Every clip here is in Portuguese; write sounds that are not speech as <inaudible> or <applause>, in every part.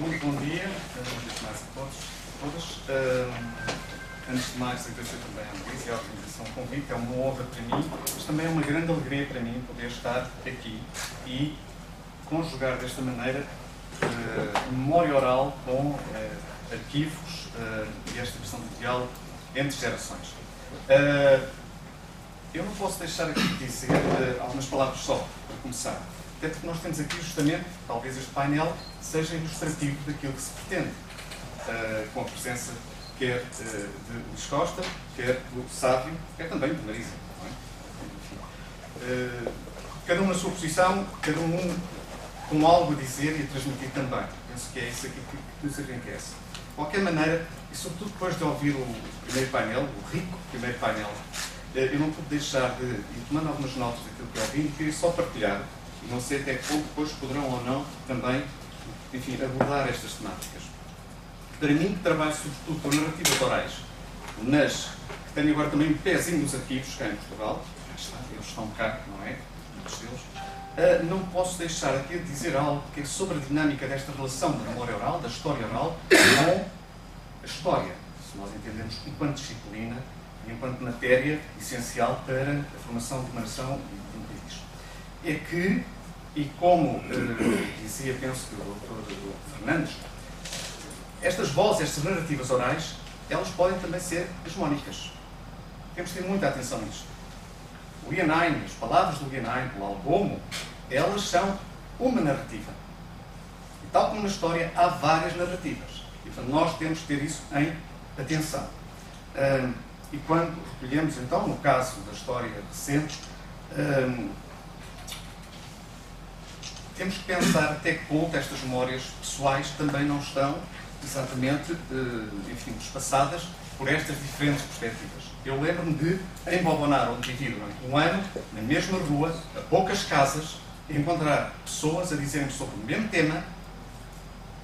Muito bom dia, uma vez mais a todos. Uh, antes de mais, agradecer também à Luís e à organização do convite. É uma honra para mim, mas também é uma grande alegria para mim poder estar aqui e conjugar desta maneira uh, memória oral com uh, arquivos e esta questão do diálogo entre gerações. eu não posso deixar aqui de dizer algumas palavras só, para começar. Até porque nós temos aqui justamente, talvez este painel seja ilustrativo daquilo que se pretende, uh, com a presença quer uh, de Luís Costa, quer do Sávio, quer também de Marisa. É? Uh, cada um na sua posição, cada um com algo a dizer e a transmitir também. Penso que é isso aqui que nos enriquece. De qualquer maneira, e sobretudo depois de ouvir o primeiro painel, o rico primeiro painel, eu não pude deixar de, e tomando algumas notas daquilo que ouvi, e queria só partilhar e não sei até que ponto depois poderão ou não também, enfim, abordar estas temáticas. Para mim, que trabalho sobretudo com narrativas orais, nas que tenho agora também um pezinho nos arquivos cá em Portugal, eles estão cá, não é? Muitos deles. Uh, não posso deixar aqui de dizer algo que é sobre a dinâmica desta relação da memória oral, da história oral, com a história, se nós entendemos enquanto disciplina e enquanto matéria essencial para a formação de uma nação é que, e como uh, dizia, penso que o doutor Fernandes, estas vozes, estas narrativas orais, elas podem também ser hegemónicas. Temos que ter muita atenção nisto. O Ianain, as palavras do Ianain, do Algomo, elas são uma narrativa. E tal como na história, há várias narrativas. E, portanto, nós temos que ter isso em atenção. Uh, e quando recolhemos, então, no caso da história recente, uh, temos que pensar até que ponto estas memórias pessoais também não estão exatamente, eh, enfim, despassadas por estas diferentes perspectivas. Eu lembro-me de, em Bobonar, onde vivi durante um ano, na mesma rua, a poucas casas, encontrar pessoas a dizerem sobre o mesmo tema,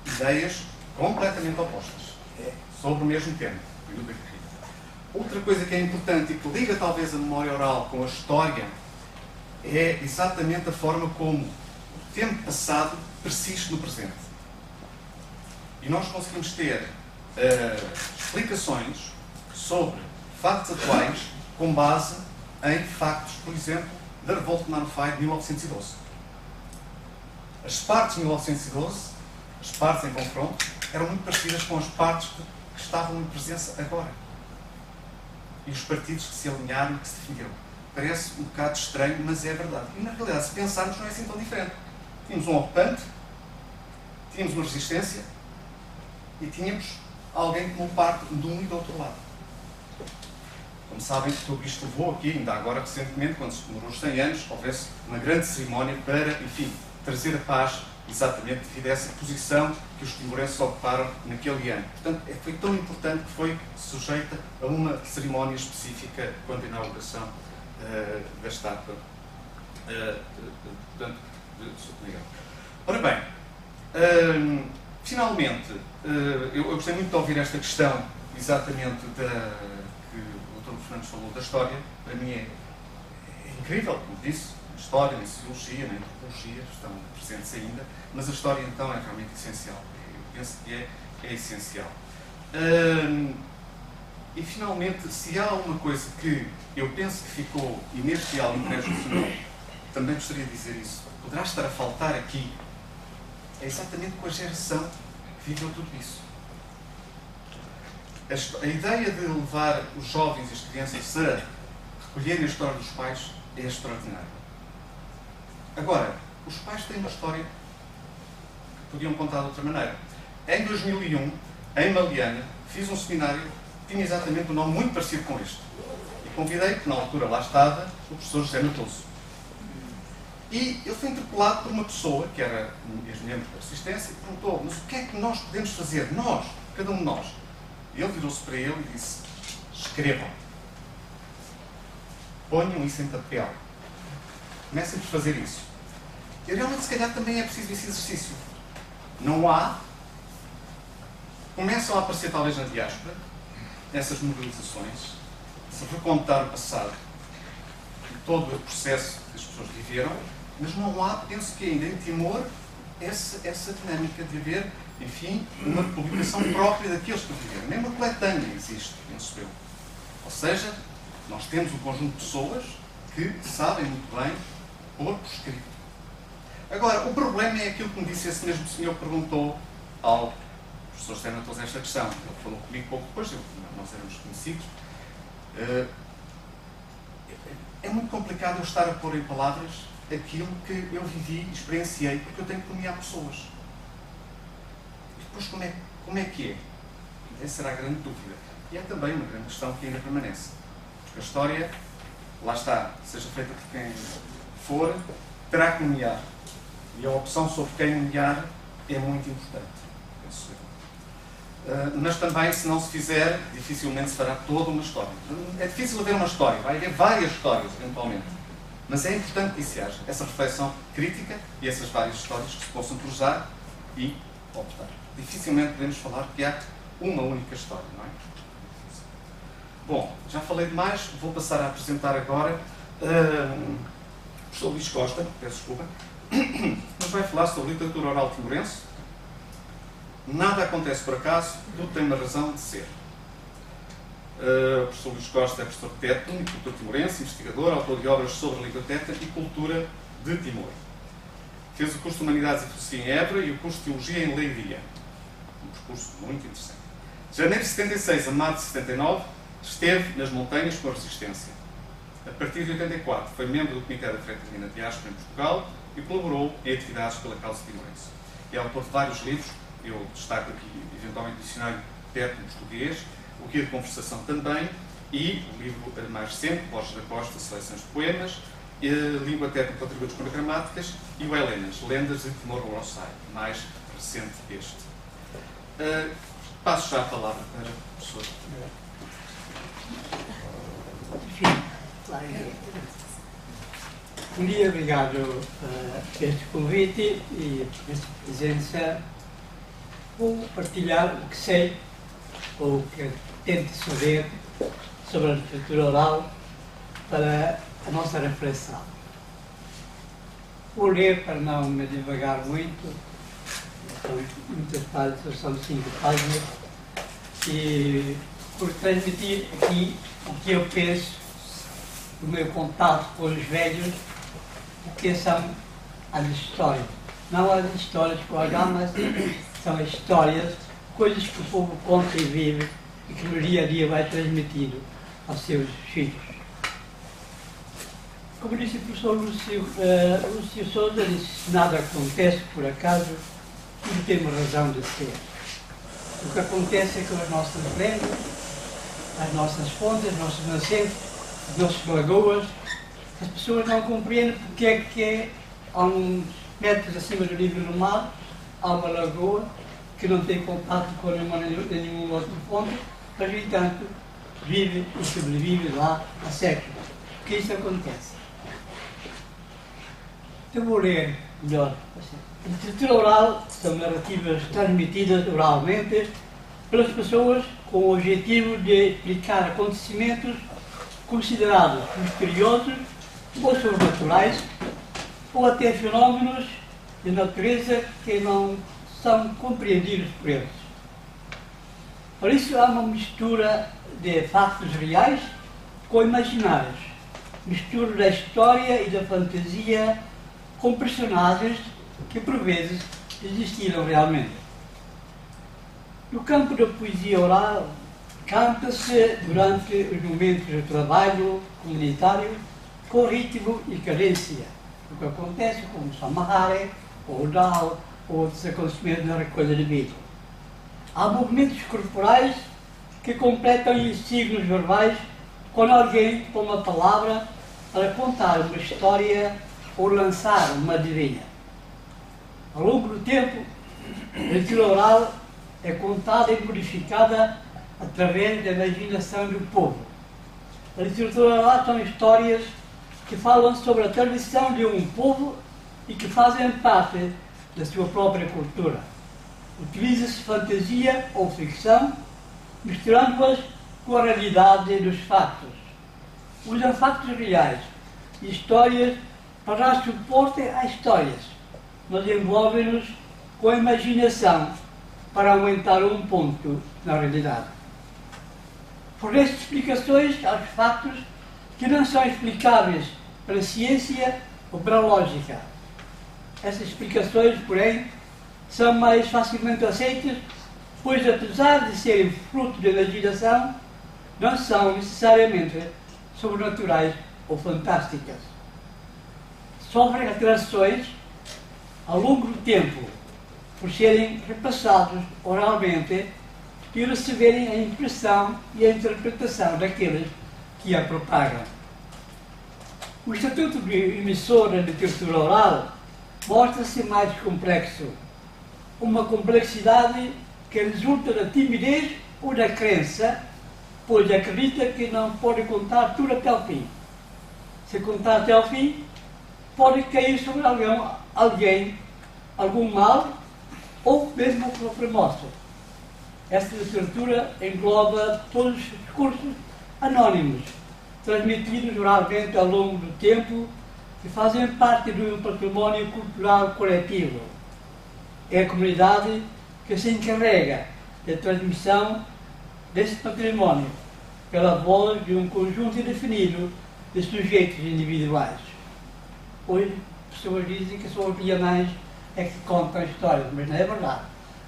ideias completamente opostas. Sobre o mesmo tema, período da Outra coisa que é importante e que liga talvez a memória oral com a história é exatamente a forma como tempo passado persiste no presente. E nós conseguimos ter uh, explicações sobre factos atuais com base em factos, por exemplo, da Revolta de Manufai de 1912. As partes de 1912, as partes em confronto, eram muito parecidas com as partes que estavam em presença agora. E os partidos que se alinharam e que se defenderam. Parece um bocado estranho, mas é verdade. E na realidade, se pensarmos, não é assim tão diferente. Tínhamos um ocupante, tínhamos uma resistência e tínhamos alguém como parte de um e do outro lado. Como sabem, tudo isto levou aqui, ainda agora recentemente, quando se comemorou os 100 anos, houvesse uma grande cerimónia para, enfim, trazer a paz exatamente devido a essa posição que os timorenses ocuparam naquele ano. Portanto, é, foi tão importante que foi sujeita a uma cerimónia específica quanto à inauguração uh, da estátua. Uh, portanto, de Ora bem, hum, finalmente, uh, eu, eu, gostei muito de ouvir esta questão, exatamente, da, que o Dr. Fernandes falou da história. Para mim é, é incrível, como disse, a história, na sociologia, na antropologia, estão presentes ainda, mas a história então é realmente essencial. Eu penso que é, é essencial. Hum, e finalmente, se há uma coisa que eu penso que ficou inercial no Colégio Nacional, também gostaria de dizer isso poderá estar a faltar aqui é exatamente com a geração que viveu tudo isso. A ideia de levar os jovens e as crianças a recolherem a história dos pais é extraordinária. Agora, os pais têm uma história que podiam contar de outra maneira. Em 2001, em Maliana, fiz um seminário que tinha exatamente um nome muito parecido com este. E convidei, que na altura lá estava, o professor José Matoso. E ele foi interpelado por uma pessoa, que era um ex-membro da Resistência, e perguntou: Mas o que é que nós podemos fazer? Nós, cada um de nós. Ele virou-se para ele e disse: Escrevam. Ponham isso em papel. Comecem por fazer isso. E realmente, se calhar, também é preciso esse exercício. Não há. Começam a aparecer, talvez, na diáspora, essas mobilizações, se recontar o passado, todo o processo que as pessoas viveram, mas não há, penso que ainda em Timor, essa, essa dinâmica de haver enfim, uma publicação própria daqueles que viveram. Nem uma coletânea existe, penso eu. Ou seja, nós temos um conjunto de pessoas que sabem muito bem pôr por escrito. Agora, o problema é aquilo que me disse esse mesmo senhor que perguntou ao professor Senator esta questão. Ele falou comigo pouco depois, eu, nós éramos conhecidos. Uh, é muito complicado eu estar a pôr em palavras aquilo que eu vivi, experienciei, porque eu tenho que nomear pessoas. E depois como é, como é que é? Essa será a grande dúvida. E é também uma grande questão que ainda permanece. Porque a história, lá está, seja feita por quem for, terá que nomear. E a opção sobre quem nomear é muito importante. Uh, mas também, se não se fizer, dificilmente se fará toda uma história. É difícil haver uma história, vai haver várias histórias, eventualmente. Mas é importante haja essa reflexão crítica e essas várias histórias que se possam cruzar e optar. Dificilmente podemos falar que há uma única história, não é? Bom, já falei demais, vou passar a apresentar agora o professor Luís Costa, peço desculpa, <coughs> mas vai falar sobre literatura oral timorense. Nada acontece por acaso, tudo tem uma razão de ser. O professor Luís Costa é professor de e cultura timorense, investigador, autor de obras sobre língua tétana e cultura de Timor. Fez o curso de Humanidades e Filosofia em Évora e o curso de Teologia em Leiria. Um percurso muito interessante. De janeiro de 76 a março de 79, esteve nas montanhas com a resistência. A partir de 84, foi membro do Comitê da Frente Diáspora em Portugal e colaborou em atividades pela causa timorense. É autor de vários livros, eu destaco aqui, eventualmente, o Dicionário Tétano Português, o Guia de Conversação também, e o livro mais recente, Borges da Costa, Seleções de Poemas, Língua Técnica Contributos para Gramáticas e o Helenas, Lendas de Timor-Leste, mais recente este. Uh, passo já a palavra para o professor. Um dia, obrigado uh, por este convite e por esta presença. Vou partilhar o que sei ou o que tento saber sobre a literatura oral para a nossa reflexão. Vou ler para não me devagar muito, são muitas páginas, são cinco páginas, e por transmitir aqui o que eu penso do meu contato com os velhos, o que são as histórias. Não as histórias com H, mas são as histórias, coisas que o povo conta e vive e que no dia a dia vai transmitindo aos seus filhos. Como disse o professor Lúcio, uh, Lúcio Souza, disse, nada acontece por acaso, tudo tem uma razão de ser. O que acontece é que as nossas lendas, as nossas fontes, as nossas nascentes, as nossas lagoas, as pessoas não compreendem porque é que é, há uns metros acima do nível do mar, há uma lagoa que não tem contato com nenhuma, nenhuma outra fonte, mas, no entanto, vive e sobrevive lá há séculos. que isso acontece? Eu vou ler melhor. A literatura oral são narrativas transmitidas oralmente pelas pessoas com o objetivo de explicar acontecimentos considerados misteriosos ou sobrenaturais, ou até fenómenos de natureza que não são compreendidos por eles. Por isso há uma mistura de fatos reais com imaginários, mistura da história e da fantasia com personagens que por vezes existiram realmente. No campo da poesia oral, canta-se durante os momentos de trabalho comunitário com ritmo e cadência, o que acontece com o Samahare, ou o Dao, ou outros acontecimentos na recolha de milho. Há movimentos corporais que completam os signos verbais quando alguém toma a palavra para contar uma história ou lançar uma adivinha. Ao longo do tempo, a literatura oral é contada e modificada através da imaginação do povo. A literatura oral são histórias que falam sobre a tradição de um povo e que fazem parte da sua própria cultura. Utiliza-se fantasia ou ficção, misturando-as com a realidade dos fatos. Usa fatos reais e histórias para dar suporte a histórias, mas envolvem-nos com a imaginação para aumentar um ponto na realidade. Fornece explicações aos fatos que não são explicáveis pela ciência ou pela lógica. Essas explicações, porém, são mais facilmente aceitas, pois apesar de serem fruto da imaginação, não são necessariamente sobrenaturais ou fantásticas. Sofrem alterações ao longo do tempo, por serem repassados oralmente e receberem a impressão e a interpretação daqueles que a propagam. O Estatuto de Emissor da Literatura Oral mostra-se mais complexo, uma complexidade que resulta da timidez ou da crença, pois acredita que não pode contar tudo até o fim. Se contar até o fim, pode cair sobre alguém, alguém algum mal ou mesmo o próprio. Esta literatura engloba todos os cursos anónimos, transmitidos oralmente ao longo do tempo, que fazem parte um património cultural coletivo. É a comunidade que se encarrega da transmissão desse património pela voz de um conjunto indefinido de sujeitos individuais. Hoje, pessoas dizem que são os lianães é que contam histórias, mas não é verdade.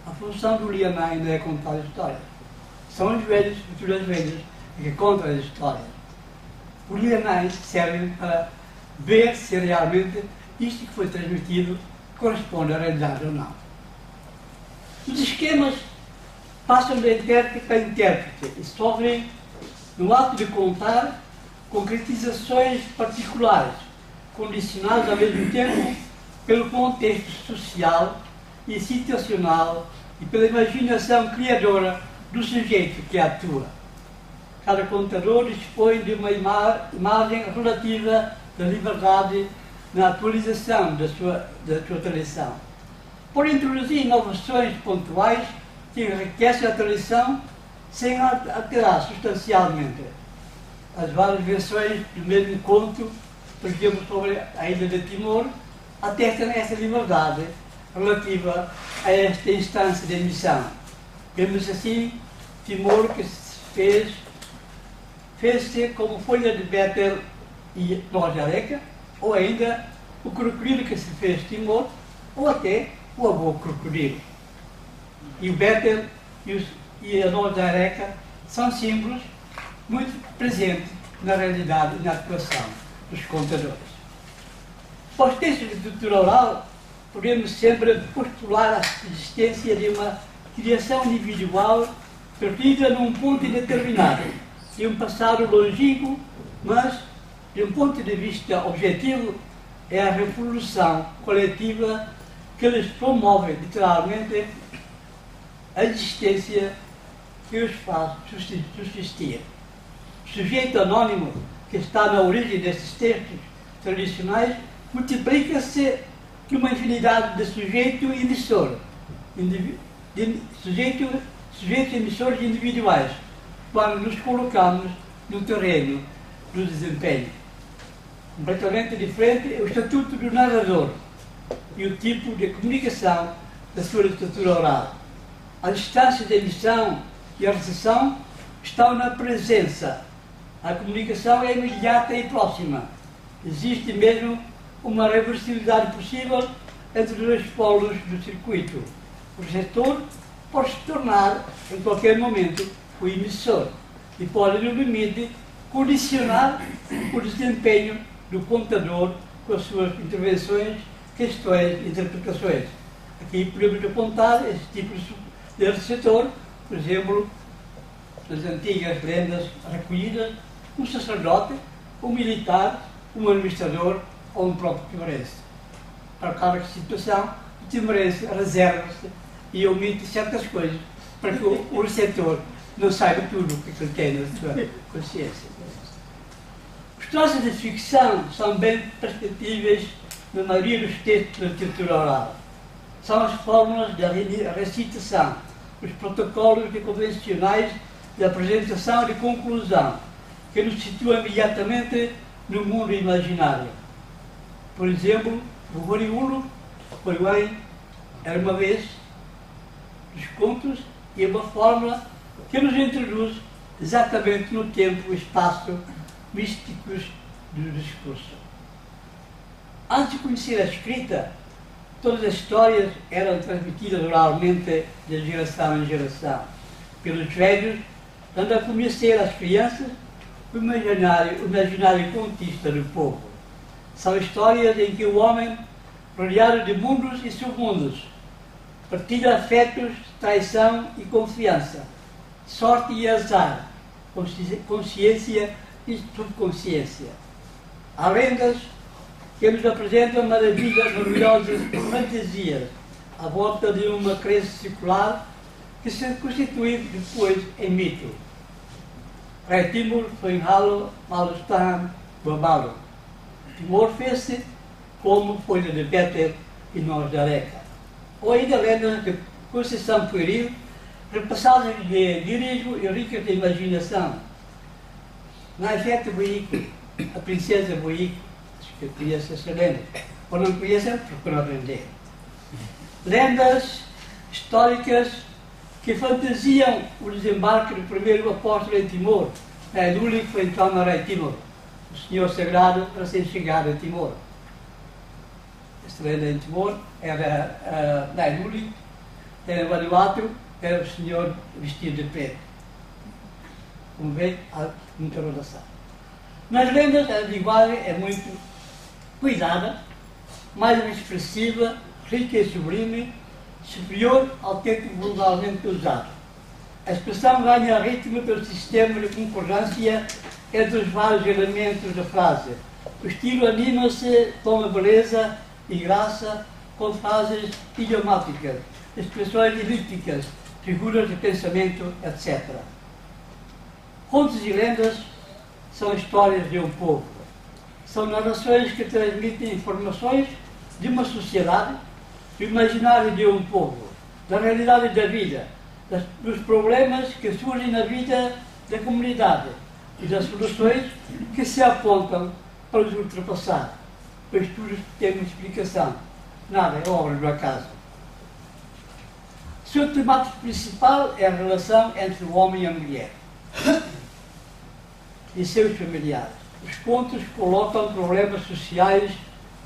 A função do lianãe não é contar histórias. São os velhos, futuras velhas, que contam as histórias. Os lianães servem para ver se realmente isto que foi transmitido corresponde à realidade ou não. Os esquemas passam de intérprete para intérprete e sofrem, no ato de contar, concretizações particulares, condicionadas ao mesmo tempo pelo contexto social e situacional e pela imaginação criadora do sujeito que atua. Cada contador dispõe de uma ima imagem relativa da liberdade na atualização da sua, da sua tradição. Por introduzir inovações pontuais que enriquecem a tradição sem alterar substancialmente as várias versões do mesmo conto, por exemplo, sobre a ilha de Timor, até essa liberdade relativa a esta instância de emissão. Vemos assim Timor que fez fez-se como folha de Betel e Nova Areca, ou ainda o crocodilo que se fez Timor, ou até o avô crocodilo. E o Betel e, os, e a Areca são símbolos muito presentes na realidade e na atuação dos contadores. Para os textos de cultura oral, podemos sempre postular a existência de uma criação individual perdida num ponto determinado, de um passado longínquo, mas, de um ponto de vista objetivo, é a revolução coletiva que lhes promove literalmente a existência que os faz subsistir. O sujeito anônimo que está na origem desses textos tradicionais multiplica-se de uma infinidade de sujeito e emissor, de sujeito, sujeitos emissores individuais, quando nos colocamos no terreno do desempenho. Completamente diferente é o estatuto do narrador e o tipo de comunicação da sua literatura oral. As distâncias de emissão e a recepção estão na presença. A comunicação é imediata e próxima. Existe mesmo uma reversibilidade possível entre os dois polos do circuito. O receptor pode se tornar, em qualquer momento, o emissor e pode, no limite, condicionar o desempenho do contador com as suas intervenções, questões interpretações. Aqui podemos apontar esse tipo de receptor, por exemplo, nas antigas lendas recolhidas, um sacerdote, um militar, um administrador ou um próprio timorense. Para cada situação, o timorense reserva-se e omite certas coisas para que o, o receptor não saiba tudo o que ele tem na sua consciência. Os traços de ficção são bem perceptíveis na maioria dos textos da literatura oral. São as fórmulas da recitação, os protocolos de convencionais de apresentação e de conclusão, que nos situam imediatamente no mundo imaginário. Por exemplo, o Roriulo foi bem, era uma vez, dos contos e uma fórmula que nos introduz exatamente no tempo e espaço místicos do discurso. Antes de conhecer a escrita, todas as histórias eram transmitidas oralmente de geração em geração, pelos velhos, dando a conhecer às crianças o imaginário, o imaginário contista do povo. São histórias em que o homem, rodeado de mundos e submundos, partilha afetos, traição e confiança, sorte e azar, consciência e subconsciência. Há lendas que nos apresentam maravilhas maravilhosas fantasias à volta de uma crença circular que se constitui depois em mito. Rei Timur foi em Halo, Malostan, Babalo. Timor fez-se como foi de Beter e nós da Areca. Ou ainda lendas de Conceição Pueril, repassadas de dirijo e ricas de imaginação. Na efeito Buico, a princesa Buico, que conhece essa lenda, ou não conhecem, procuram aprender. Lendas históricas que fantasiam o desembarque do primeiro apóstolo em Timor, Naiduli, que foi então no rei Timor, o Senhor Sagrado para ser chegado em Timor. Esta lenda em Timor era uh, Naiduli, era Vanuatu, era o Senhor vestido de preto. Como vê, muita rotação. Nas lendas, a linguagem é muito cuidada, mais expressiva, rica e sublime, superior ao tempo vulgarmente usado. A expressão ganha ritmo pelo sistema de concordância entre os vários elementos da frase. O estilo anima-se com a beleza e graça com frases idiomáticas, expressões elípticas, figuras de pensamento, etc. Contos e lendas são histórias de um povo. São narrações que transmitem informações de uma sociedade do imaginário de um povo, da realidade da vida, das, dos problemas que surgem na vida da comunidade e das soluções que se apontam para os ultrapassar, pois tudo tem uma explicação, nada é obra do acaso. Seu temático principal é a relação entre o homem e a mulher e seus familiares. Os contos colocam problemas sociais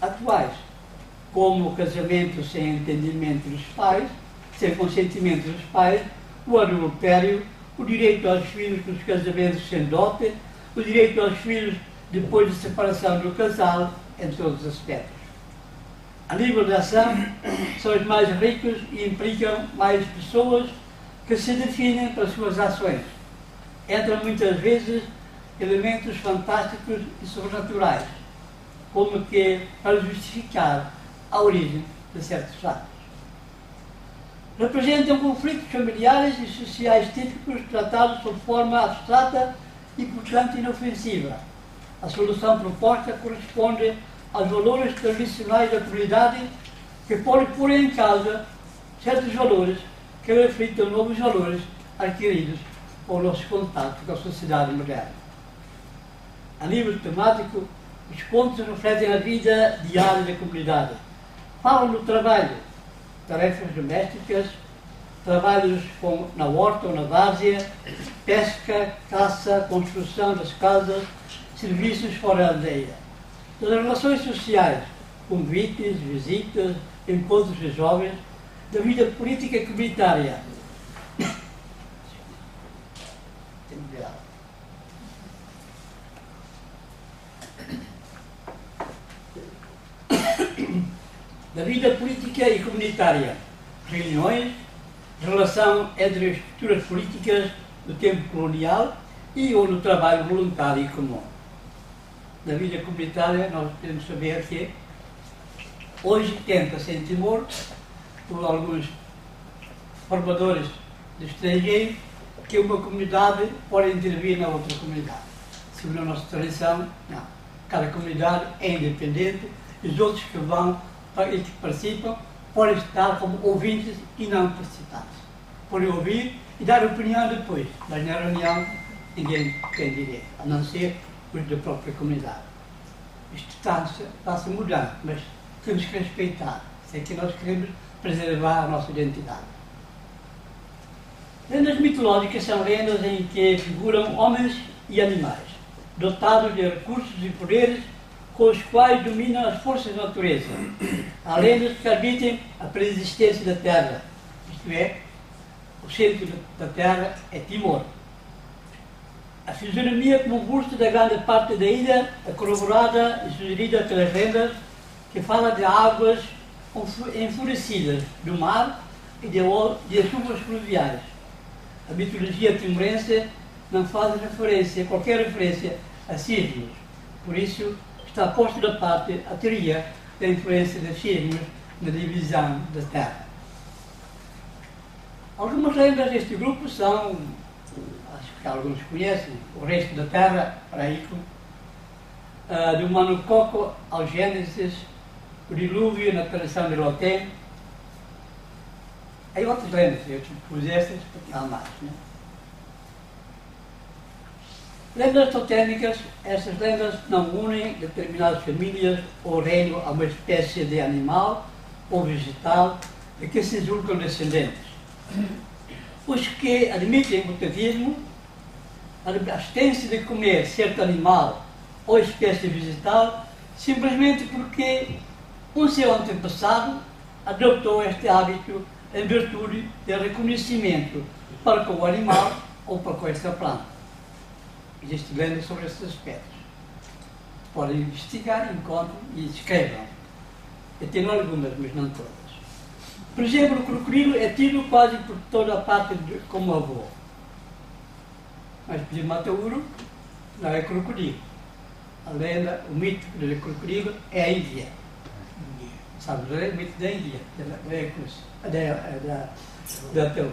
atuais como o casamento sem entendimento dos pais, sem consentimento dos pais, o adultério, o direito aos filhos dos casamentos sem dote, o direito aos filhos depois de separação do casal, em todos os aspectos. A nível ação, são os mais ricos e implicam mais pessoas que se definem pelas suas ações. Entram muitas vezes elementos fantásticos e sobrenaturais, como que para justificar a origem de certos fatos. Representam conflitos familiares e sociais típicos tratados sob forma abstrata e, portanto, inofensiva. A solução proposta corresponde aos valores tradicionais da comunidade que podem pôr em causa certos valores que refletem novos valores adquiridos por nosso contato com a sociedade moderna. A nível temático, os contos refletem a vida diária da comunidade falam no trabalho, tarefas domésticas, trabalhos com, na horta ou na várzea, pesca, caça, construção das casas, serviços fora da aldeia. Das relações sociais, convites, visitas, encontros de jovens, da vida política comunitária. Da vida política e comunitária, reuniões, relação entre as estruturas políticas do tempo colonial e ou no trabalho voluntário e comum. Da vida comunitária, nós podemos saber que hoje tenta-se em Timor, por alguns formadores de estrangeiros, que uma comunidade pode intervir na outra comunidade. Segundo a nossa tradição, não. Cada comunidade é independente e os outros que vão e que participam podem estar como ouvintes e não participantes. Podem ouvir e dar opinião depois, mas na reunião ninguém tem direito, a não ser os da própria comunidade. Isto está-se está mudando, mas temos que respeitar. Isso é que nós queremos preservar a nossa identidade. Lendas mitológicas são lendas em que figuram homens e animais, dotados de recursos e poderes com os quais dominam as forças da natureza. Há lendas que admitem a preexistência da Terra, isto é, o centro da Terra é Timor. A fisionomia convulsa da grande parte da ilha é corroborada e sugerida pelas lendas que fala de águas enfurecidas do mar e de, de chuvas fluviais. A mitologia timorense não faz referência, qualquer referência a signos. Por isso, está posto da parte a teoria da influência dos signos na divisão da Terra. Algumas lendas deste grupo são, acho que alguns conhecem, o resto da Terra, Paraíco, uh, do Manucoco ao Gênesis, o dilúvio na aparição de Loté. Aí outras lendas, eu pus estas porque há mais. Né? Lendas totémicas, essas lendas não unem determinadas famílias ou reino a uma espécie de animal ou vegetal de que se julgam descendentes. Os que admitem o teísmo abstêm-se de comer certo animal ou espécie vegetal simplesmente porque um seu antepassado adotou este hábito em virtude de reconhecimento para com o animal ou para com esta planta. Lenda sobre esses aspectos. Podem investigar, encontram e escrevam. Eu tenho algumas, mas não todas. Por exemplo, o crocodilo é tido quase por toda a parte de, como avô. Mas de Matauro não é crocodilo. A lenda, o mito do crocodilo é a Índia. Sabe, o mito da Índia, da, da, da, da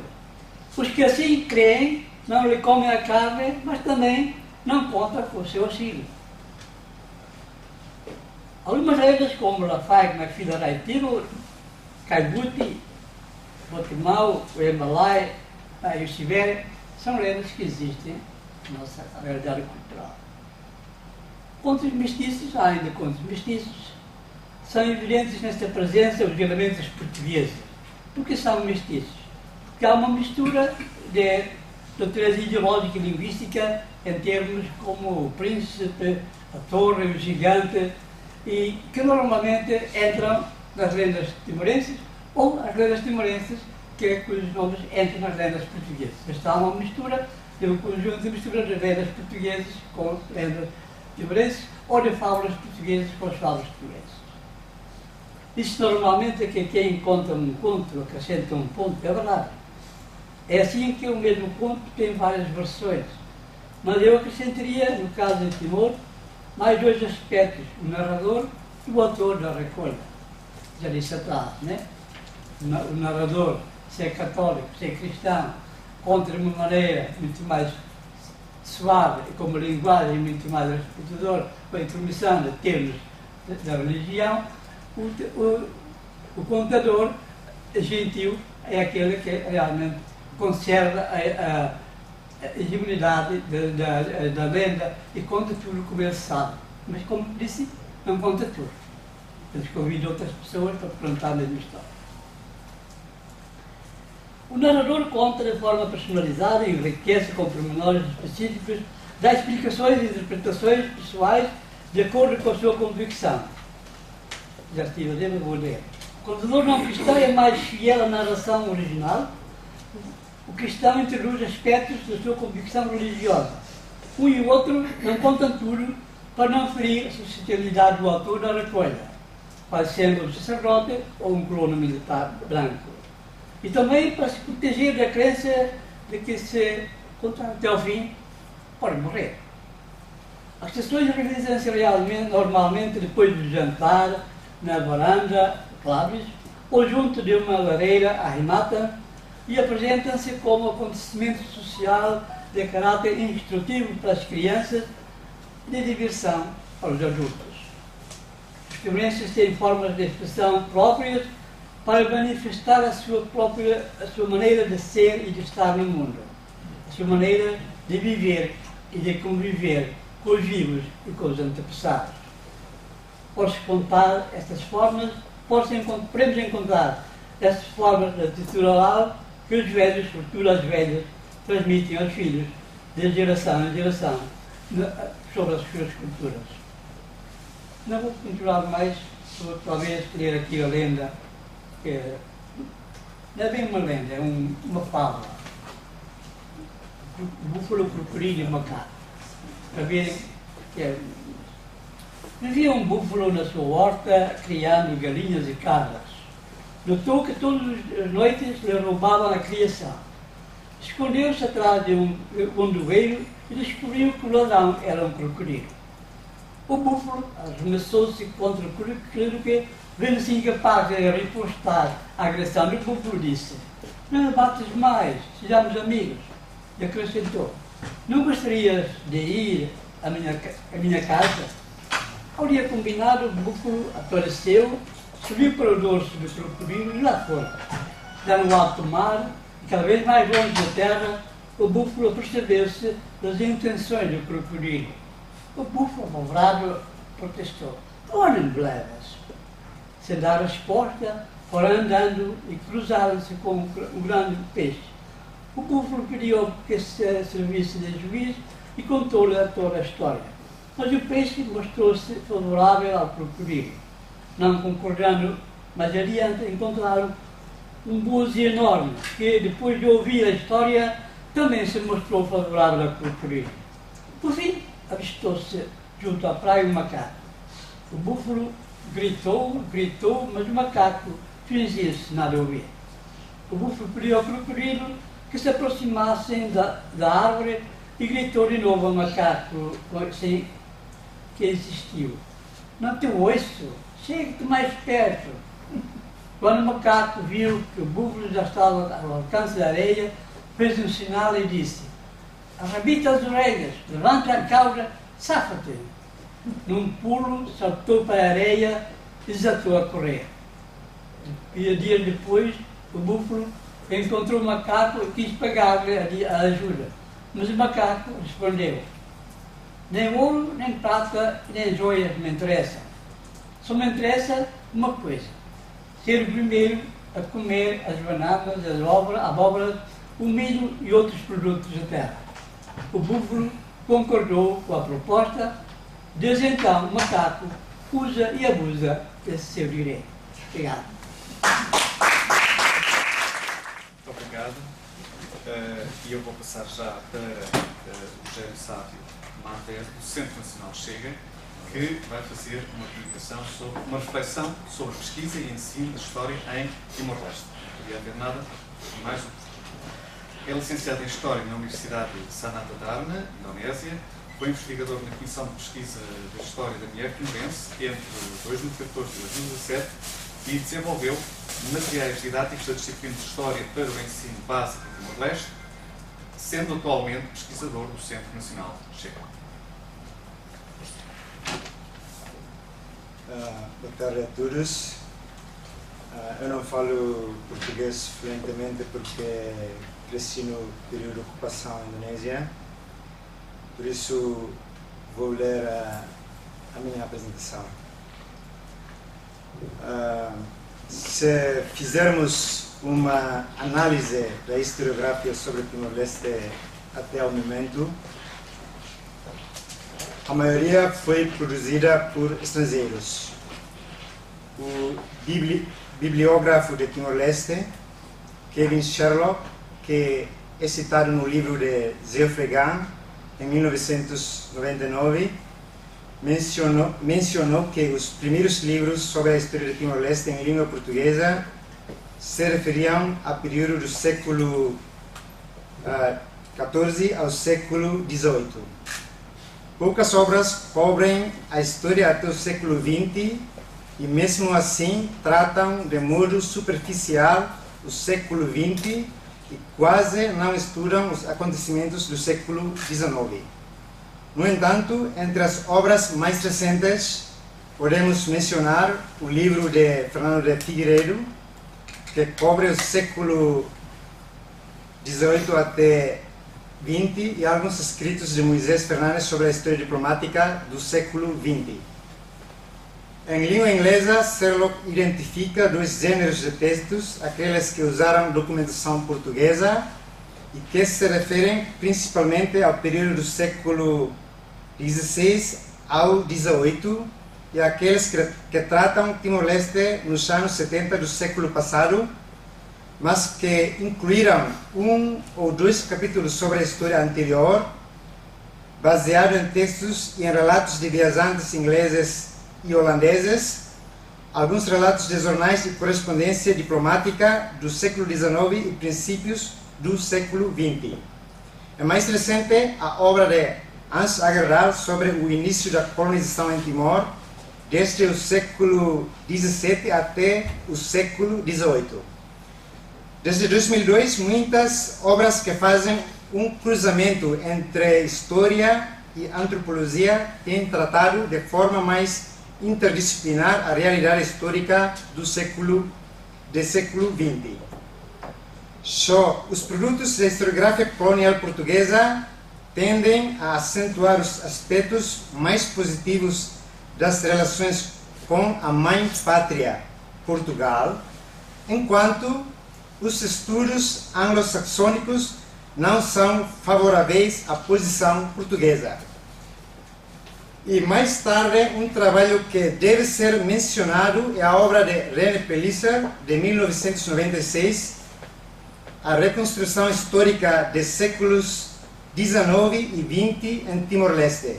Os que assim creem não lhe comem a carne, mas também não conta com o seu auxílio. Algumas lendas, como Lafayette, Macfila Raitiro, Caibuti, Botimau, o Emalai e o Sibéria, são lendas que existem na nossa realidade cultural. Contos mestiços, de contos mestiços, são evidentes nesta presença os elementos portugueses. Por que são mestiços? Porque há uma mistura de doutrina ideológica e linguística em termos como o príncipe, a torre, o gigante, e que normalmente entram nas lendas timorenses ou as lendas timorenses que, é cujos nomes entram nas lendas portuguesas. Está uma mistura de um conjunto de mistura de lendas portuguesas com lendas timorenses ou de fábulas portuguesas com as fábulas timorenses. Isto normalmente é que quem conta um conto acrescenta um ponto, é verdade. É assim que o mesmo conto tem várias versões. Mas eu acrescentaria, no caso de Timor, mais dois aspectos, o narrador e o autor da recolha. Já disse atrás, né? o narrador, se é católico, se é cristão, conta de uma maneira muito mais suave com uma linguagem muito mais respeitadora, com a introdução de termos da religião, o, o, o contador gentil é aquele que realmente conserva a, a hegemonidade da, da, da, lenda e conta tudo sabe. Mas, como disse, não conta tudo. Eles convidam outras pessoas para a mesma história. O narrador conta de forma personalizada e enriquece com pormenores específicos, dá explicações e interpretações pessoais de acordo com a sua convicção. Já estive a mas vou ler. O contador não cristão é mais fiel à narração original. O cristão introduz aspectos da sua convicção religiosa. Um e o outro não contam tudo para não ferir a suscetibilidade do autor da recolha, quase sendo um sacerdote ou um colono militar branco e também para se proteger da crença de que se contar até ao fim pode morrer. As sessões realizam-se normalmente depois do jantar, na varanda, claves, ou junto de uma lareira arrimata e apresentam-se como acontecimento social de caráter instrutivo para as crianças e de diversão para os adultos. As experiências têm formas de expressão próprias para manifestar a sua própria, a sua maneira de ser e de estar no mundo, a sua maneira de viver e de conviver com os vivos e com os antepassados. Pode-se contar estas formas, podemos encontrar estas formas da cultura oral que os velhos, culturas velhas, transmitem aos filhos, de geração em geração, sobre as suas culturas. Não vou continuar mais, vou talvez ler aqui a lenda, que é, não é bem uma lenda, é um, uma fábula. Búfalo, crocodilo e macaco. Para verem que é, Vivia um búfalo na sua horta, criando galinhas e cabras. Notou que todas as noites lhe roubavam a criação. Escondeu-se atrás de um ondoeiro e descobriu que o ladrão era um crocodilo. O búfalo arremessou-se contra o crocodilo que, vendo-se incapaz de repostar a agressão, o búfalo disse, não bates mais, sejamos amigos. E acrescentou, não gostarias de ir à minha, à minha casa? Ao dia combinado, o búfalo apareceu, subiu para o dorso do crocodilo e lá foi. Já no alto mar, cada vez mais longe da terra, o búfalo percebeu-se das intenções do crocodilo. O búfalo, apavorado, protestou. Onde me levas? Sem dar resposta, foram andando e cruzaram-se com um grande peixe. O búfalo pediu que se servisse de juiz e contou-lhe toda a história. Mas o peixe mostrou-se favorável ao crocodilo. Não concordando, mas adiante encontraram um búzio enorme, que depois de ouvir a história, também se mostrou favorável ao crocodilo. Por fim, avistou-se junto à praia um macaco. O búfalo gritou, gritou, mas o macaco fingia-se nada ouvir. O búfalo pediu ao crocodilo que se aproximassem da, da árvore e gritou de novo ao macaco, sem que existiu. Não te ouço, chegue-te mais perto. Quando o macaco viu que o búfalo já estava ao alcance da areia, fez um sinal e disse, arrebita as orelhas, levanta a cauda, safa-te. Num pulo, saltou para a areia e desatou a correr. E dias depois, o búfalo encontrou o macaco e quis pagar-lhe a ajuda. Mas o macaco respondeu, nem ouro, nem prata, nem joias me interessam. Só me interessa uma coisa: ser o primeiro a comer as bananas, as abóboras, abóboras, o milho e outros produtos da terra. O búfalo concordou com a proposta, desde então o macaco usa e abusa desse seu direito. Obrigado. Muito obrigado. Uh, e eu vou passar já para uh, o Gênio Sávio Manter, do Centro Nacional Chega, que vai fazer uma comunicação sobre uma reflexão sobre pesquisa e ensino da história em Timor-Leste. Não podia haver nada mais É licenciado em História na Universidade de Sanata Dharma, Indonésia. Foi investigador na Comissão de Pesquisa da História da Mulher Timorense entre 2014 e 2017 e desenvolveu materiais didáticos da disciplina de História para o ensino básico em Timor-Leste, sendo atualmente pesquisador do Centro Nacional Chega. Uh, boa tarde a todos. Uh, eu não falo português fluentemente porque cresci no período de ocupação indonésia, por isso vou ler a, a minha apresentação. Uh, se fizermos uma análise da historiografia sobre Timor-Leste até o momento, a maioria foi produzida por estrangeiros. O bibli bibliógrafo de Timor-Leste, Kevin Sherlock, que é citado no livro de Zeofregan, em 1999, mencionou, mencionou que os primeiros livros sobre a história de Timor-Leste em língua portuguesa se referiam a período do século XIV uh, ao século XVIII. Poucas obras cobrem a história até o século XX e, mesmo assim, tratam de modo superficial o século XX e quase não estudam os acontecimentos do século XIX. No entanto, entre as obras mais recentes, podemos mencionar o livro de Fernando de Figueiredo, que cobre o século XVIII até 20 e alguns escritos de Moisés Fernandes sobre a história diplomática do século 20. Em língua inglesa, Sherlock identifica dois gêneros de textos, aqueles que usaram documentação portuguesa e que se referem principalmente ao período do século XVI ao XVIII e aqueles que, que tratam Timor-Leste nos anos 70 do século passado, mas que incluíram um ou dois capítulos sobre a história anterior, baseado em textos e em relatos de viajantes ingleses e holandeses, alguns relatos de jornais e correspondência diplomática do século XIX e princípios do século XX. É mais recente a obra de Hans Agerdahl sobre o início da colonização em Timor, desde o século XVII até o século XVIII. Desde 2002, muitas obras que fazem um cruzamento entre história e antropologia têm tratado de forma mais interdisciplinar a realidade histórica do século século XX. Só os produtos da historiografia colonial portuguesa tendem a acentuar os aspectos mais positivos das relações com a mãe pátria, Portugal, enquanto os estudos anglo-saxônicos não são favoráveis à posição portuguesa. E mais tarde, um trabalho que deve ser mencionado é a obra de René Pellicer, de 1996, A Reconstrução Histórica de Séculos XIX e XX em Timor-Leste.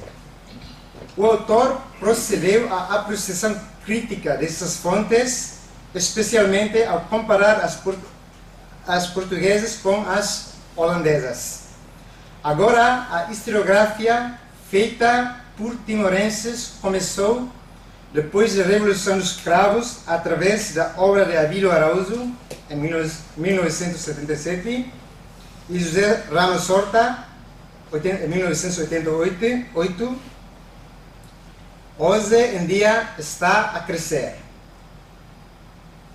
O autor procedeu à apreciação crítica dessas fontes, especialmente ao comparar as, as portuguesas com as holandesas. Agora, a historiografia feita por timorenses começou depois da Revolução dos Cravos, através da obra de Abílio Araújo, em 1977, e José Ramos Horta, em 1988, hoje em dia está a crescer.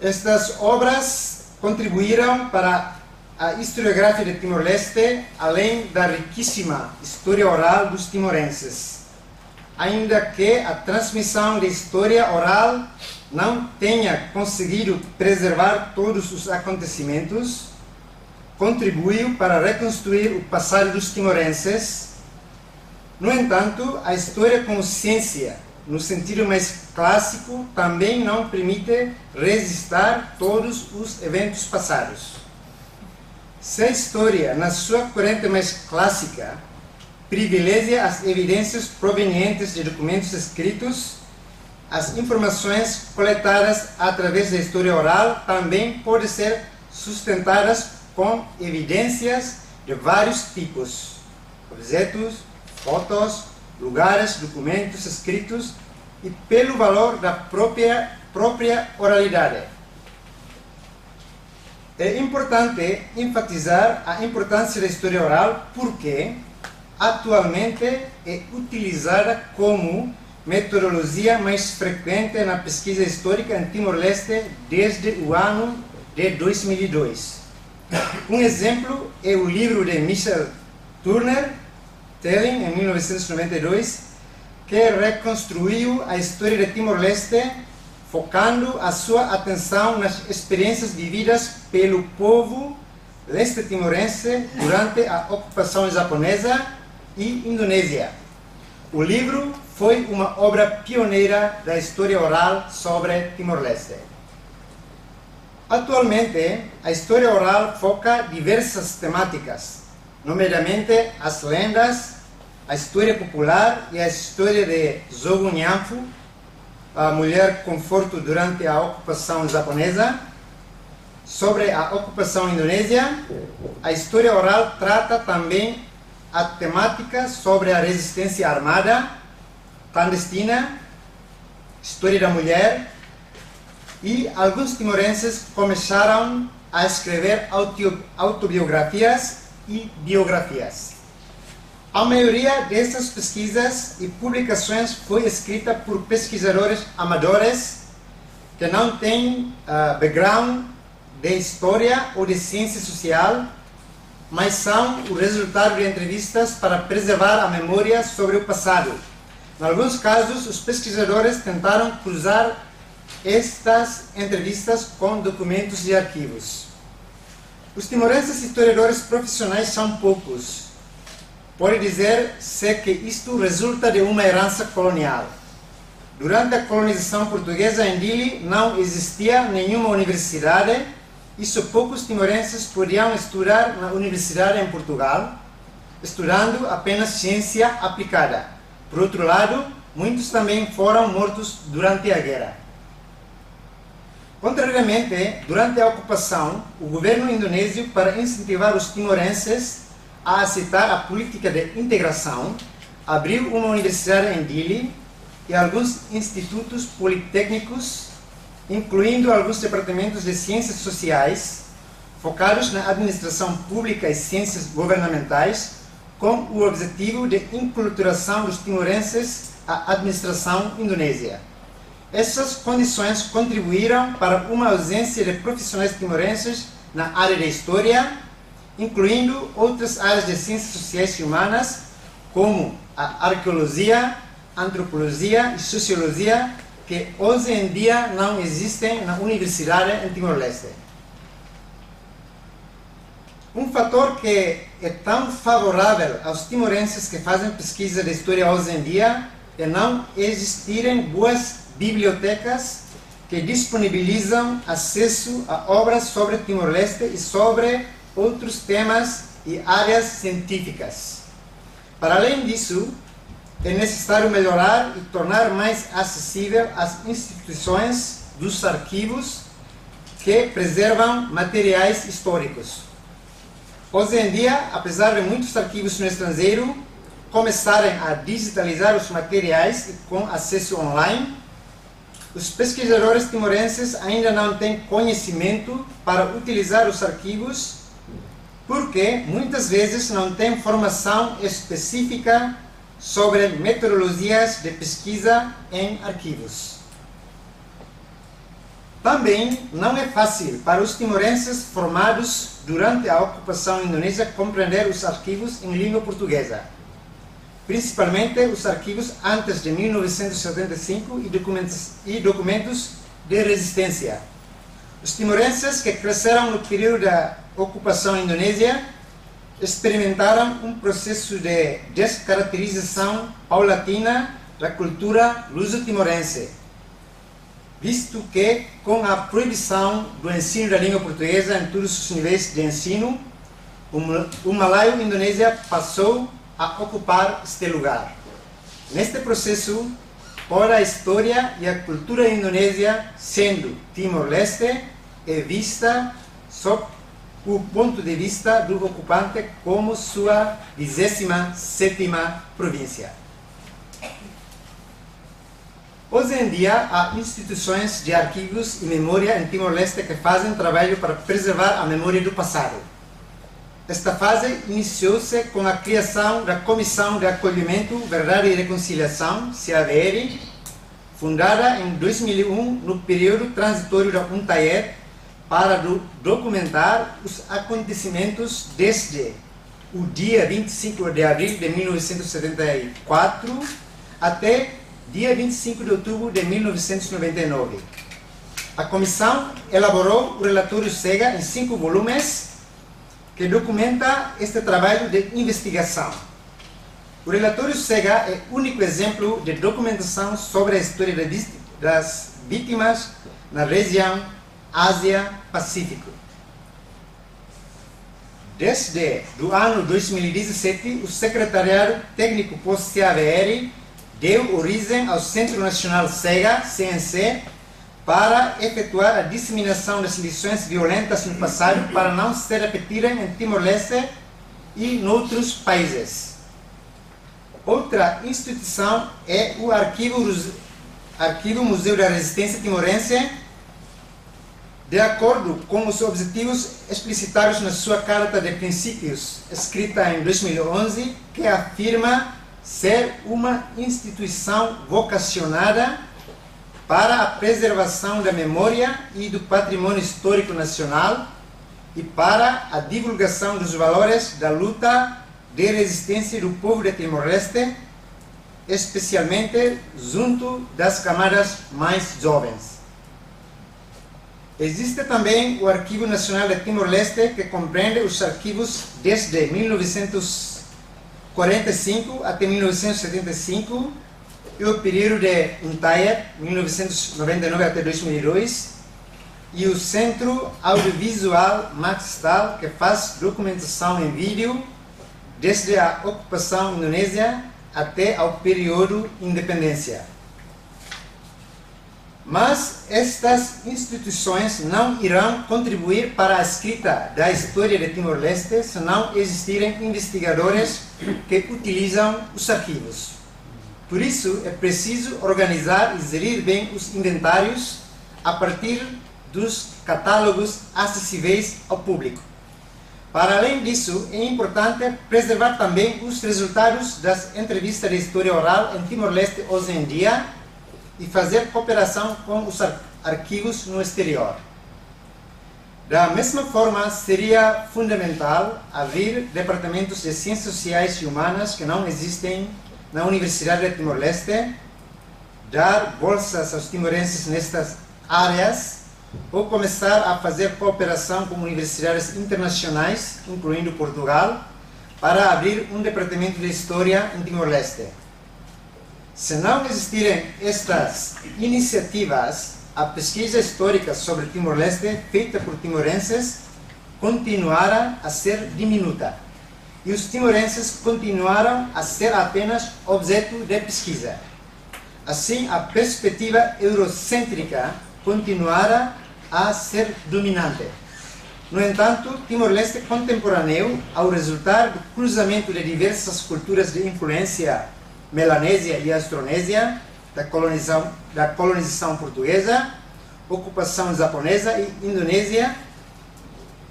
Estas obras contribuíram para a historiografia de Timor-Leste, além da riquíssima história oral dos timorenses. Ainda que a transmissão de história oral não tenha conseguido preservar todos os acontecimentos, contribuiu para reconstruir o passado dos timorenses. No entanto, a história como ciência, no sentido mais clássico, também não permite resistir todos os eventos passados. Se a história, na sua corrente mais clássica, privilegia as evidências provenientes de documentos escritos, as informações coletadas através da história oral também podem ser sustentadas com evidências de vários tipos, objetos, fotos, lugares, documentos escritos e pelo valor da própria, própria oralidade. É importante enfatizar a importância da história oral porque atualmente é utilizada como metodologia mais frequente na pesquisa histórica em Timor-Leste desde o ano de 2002. Um exemplo é o livro de Michel Turner, Telling, em 1992, que reconstruiu a história de Timor-Leste, focando a sua atenção nas experiências vividas pelo povo leste-timorense durante a ocupação japonesa e indonésia. O livro foi uma obra pioneira da história oral sobre Timor-Leste. Atualmente, a história oral foca diversas temáticas, nomeadamente as lendas, a história popular e a história de Zogu Nyanfu, a mulher conforto durante a ocupação japonesa. Sobre a ocupação indonésia, a história oral trata também a temática sobre a resistência armada clandestina, história da mulher, e alguns timorenses começaram a escrever autobiografias e biografias. A maioria dessas pesquisas e publicações foi escrita por pesquisadores amadores que não têm uh, background de história ou de ciência social, mas são o resultado de entrevistas para preservar a memória sobre o passado, Em alguns casos, os pesquisadores tentaram cruzar estas entrevistas com documentos e arquivos. Os timorenses historiadores profissionais são poucos. Pode dizer-se que isto resulta de uma herança colonial. Durante a colonização portuguesa em Dili não existia nenhuma universidade e só poucos timorenses podiam estudar na universidade em Portugal, estudando apenas ciência aplicada. Por outro lado, muitos também foram mortos durante a guerra. Contrariamente, durante a ocupação, o governo indonésio, para incentivar os timorenses a aceitar a política de integração, abriu uma universidade em Dili e alguns institutos politécnicos, incluindo alguns departamentos de ciências sociais, focados na administração pública e ciências governamentais, com o objetivo de inculturação dos timorenses à administração indonésia. Essas condições contribuíram para uma ausência de profissionais timorenses na área da história, incluindo outras áreas de ciências sociais e humanas, como a arqueologia, antropologia e sociologia, que hoje em dia não existem na universidade em Timor-Leste. Um fator que é tão favorável aos timorenses que fazem pesquisa de história hoje em dia é não existirem boas bibliotecas que disponibilizam acesso a obras sobre Timor-Leste e sobre outros temas e áreas científicas. Para além disso, é necessário melhorar e tornar mais acessível as instituições dos arquivos que preservam materiais históricos. Hoje em dia, apesar de muitos arquivos no estrangeiro começarem a digitalizar os materiais com acesso online, os pesquisadores timorenses ainda não têm conhecimento para utilizar os arquivos porque muitas vezes não têm formação específica sobre metodologias de pesquisa em arquivos. Também não é fácil para os timorenses formados durante a ocupação indonésia compreender os arquivos em língua portuguesa, principalmente os arquivos antes de 1975 e documentos, e documentos de resistência. Os timorenses que cresceram no período da ocupação indonésia experimentaram um processo de descaracterização paulatina da cultura luso-timorense, visto que, com a proibição do ensino da língua portuguesa em todos os níveis de ensino, o malaio-indonésia passou a ocupar este lugar. Neste processo, toda a história e a cultura indonésia, sendo Timor-Leste, é vista sob o ponto de vista do ocupante como sua 27 província. Hoje em dia, há instituições de arquivos e memória em Timor-Leste que fazem trabalho para preservar a memória do passado. Esta fase iniciou-se com a criação da Comissão de Acolhimento, Verdade e Reconciliação, CAVR, fundada em 2001 no período transitório da UNTAED, para do, documentar os acontecimentos desde o dia 25 de abril de 1974 até dia 25 de outubro de 1999. A comissão elaborou o relatório SEGA em cinco volumes que documenta este trabalho de investigação. O relatório SEGA é o único exemplo de documentação sobre a história das vítimas na região Ásia-Pacífico. Desde o ano 2017, o Secretariado Técnico Post-CAVR deu origem ao Centro Nacional SEGA, CNC, para efetuar a disseminação das lições violentas no passado para não se repetirem em Timor-Leste e em outros países. Outra instituição é o Arquivo, Arquivo Museu da Resistência Timorense, de acordo com os objetivos explicitados na sua Carta de Princípios, escrita em 2011, que afirma ser uma instituição vocacionada para a preservação da memória e do patrimônio histórico nacional e para a divulgação dos valores da luta de resistência do povo de Timor-Leste, especialmente junto das camadas mais jovens. Existe também o Arquivo Nacional de Timor-Leste, que compreende os arquivos desde 1945 até 1975 e o período de Untayet, 1999 até 2002, e o Centro Audiovisual Matistal, que faz documentação em vídeo desde a ocupação indonésia até ao período independência. Mas estas instituições não irão contribuir para a escrita da história de Timor-Leste se não existirem investigadores que utilizam os arquivos. Por isso, é preciso organizar e gerir bem os inventários a partir dos catálogos acessíveis ao público. Para além disso, é importante preservar também os resultados das entrevistas de história oral em Timor-Leste hoje em dia e fazer cooperação com os arquivos no exterior. Da mesma forma, seria fundamental haver departamentos de ciências sociais e humanas que não existem na Universidade de Timor-Leste, dar bolsas aos timorenses nestas áreas ou começar a fazer cooperação com universidades internacionais, incluindo Portugal, para abrir um departamento de História em Timor-Leste. Se não existirem estas iniciativas, a pesquisa histórica sobre Timor-Leste, feita por timorenses, continuará a ser diminuta. E os timorenses continuaram a ser apenas objeto de pesquisa. Assim, a perspectiva eurocêntrica continuará a ser dominante. No entanto, Timor-Leste contemporâneo, ao resultar do cruzamento de diversas culturas de influência melanésia e austronésia, da colonização, da colonização portuguesa, ocupação japonesa e indonésia,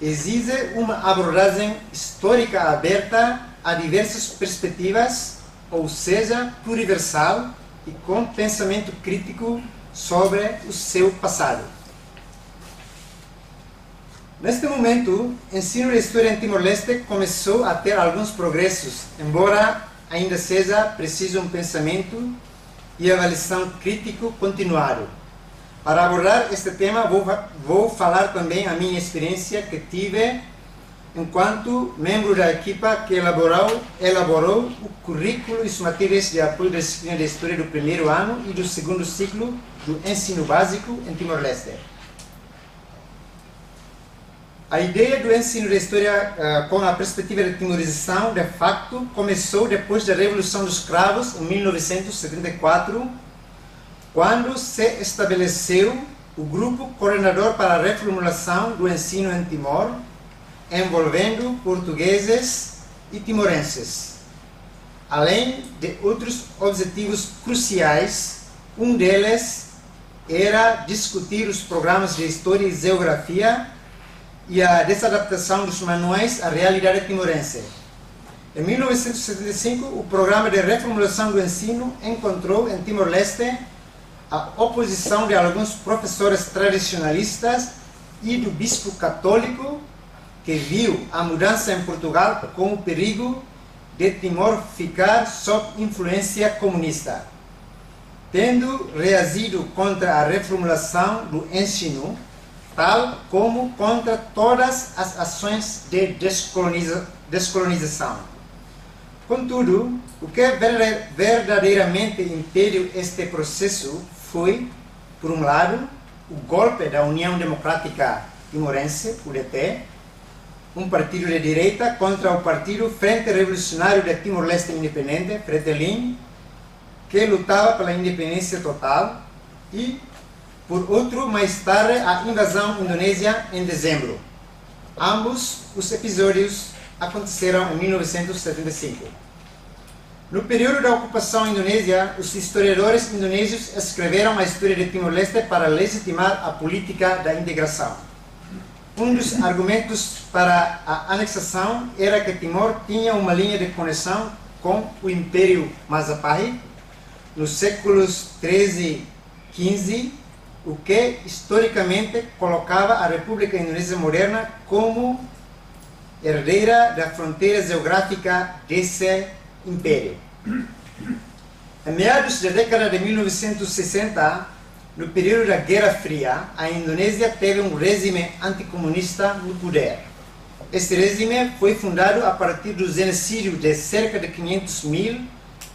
exige uma abordagem histórica aberta a diversas perspectivas, ou seja, pluriversal e com pensamento crítico sobre o seu passado. Neste momento, o ensino de história em Timor-Leste começou a ter alguns progressos, embora ainda seja preciso um pensamento e avaliação crítico continuado. Para abordar este tema, vou, vou falar também a minha experiência que tive enquanto membro da equipa que elaborou, elaborou o currículo e as matérias de apoio da disciplina de História do primeiro ano e do segundo ciclo do ensino básico em Timor-Leste. A ideia do ensino da história uh, com a perspectiva de timorização, de facto, começou depois da Revolução dos Cravos, em 1974, quando se estabeleceu o Grupo Coordenador para a Reformulação do Ensino em Timor, envolvendo portugueses e timorenses. Além de outros objetivos cruciais, um deles era discutir os programas de História e Geografia e a desadaptação dos manuais à realidade timorense. Em 1975, o programa de reformulação do ensino encontrou em Timor-Leste a oposição de alguns professores tradicionalistas e do bispo católico que viu a mudança em Portugal com o perigo de Timor ficar sob influência comunista. Tendo reagido contra a reformulação do ensino, tal como contra todas as ações de descoloniza descolonização. Contudo, o que verdadeiramente impediu este processo foi, por um lado, o golpe da União Democrática Timorense, UDT, um partido de direita contra o Partido Frente Revolucionário de Timor-Leste Independente, Fretilin, que lutava pela independência total, e por outro, mais tarde, a invasão indonésia em dezembro. Ambos os episódios aconteceram em 1975. No período da ocupação indonésia, os historiadores indonésios escreveram a história de Timor-Leste para legitimar a política da integração. Um dos argumentos para a anexação era que Timor tinha uma linha de conexão com o Império Mazapahi nos séculos 13 e 15 o que historicamente colocava a República Indonésia Moderna como herdeira da fronteira geográfica desse império. Em meados da década de 1960, no período da Guerra Fria, a Indonésia teve um regime anticomunista no poder. Este regime foi fundado a partir do genocídio de cerca de 500 mil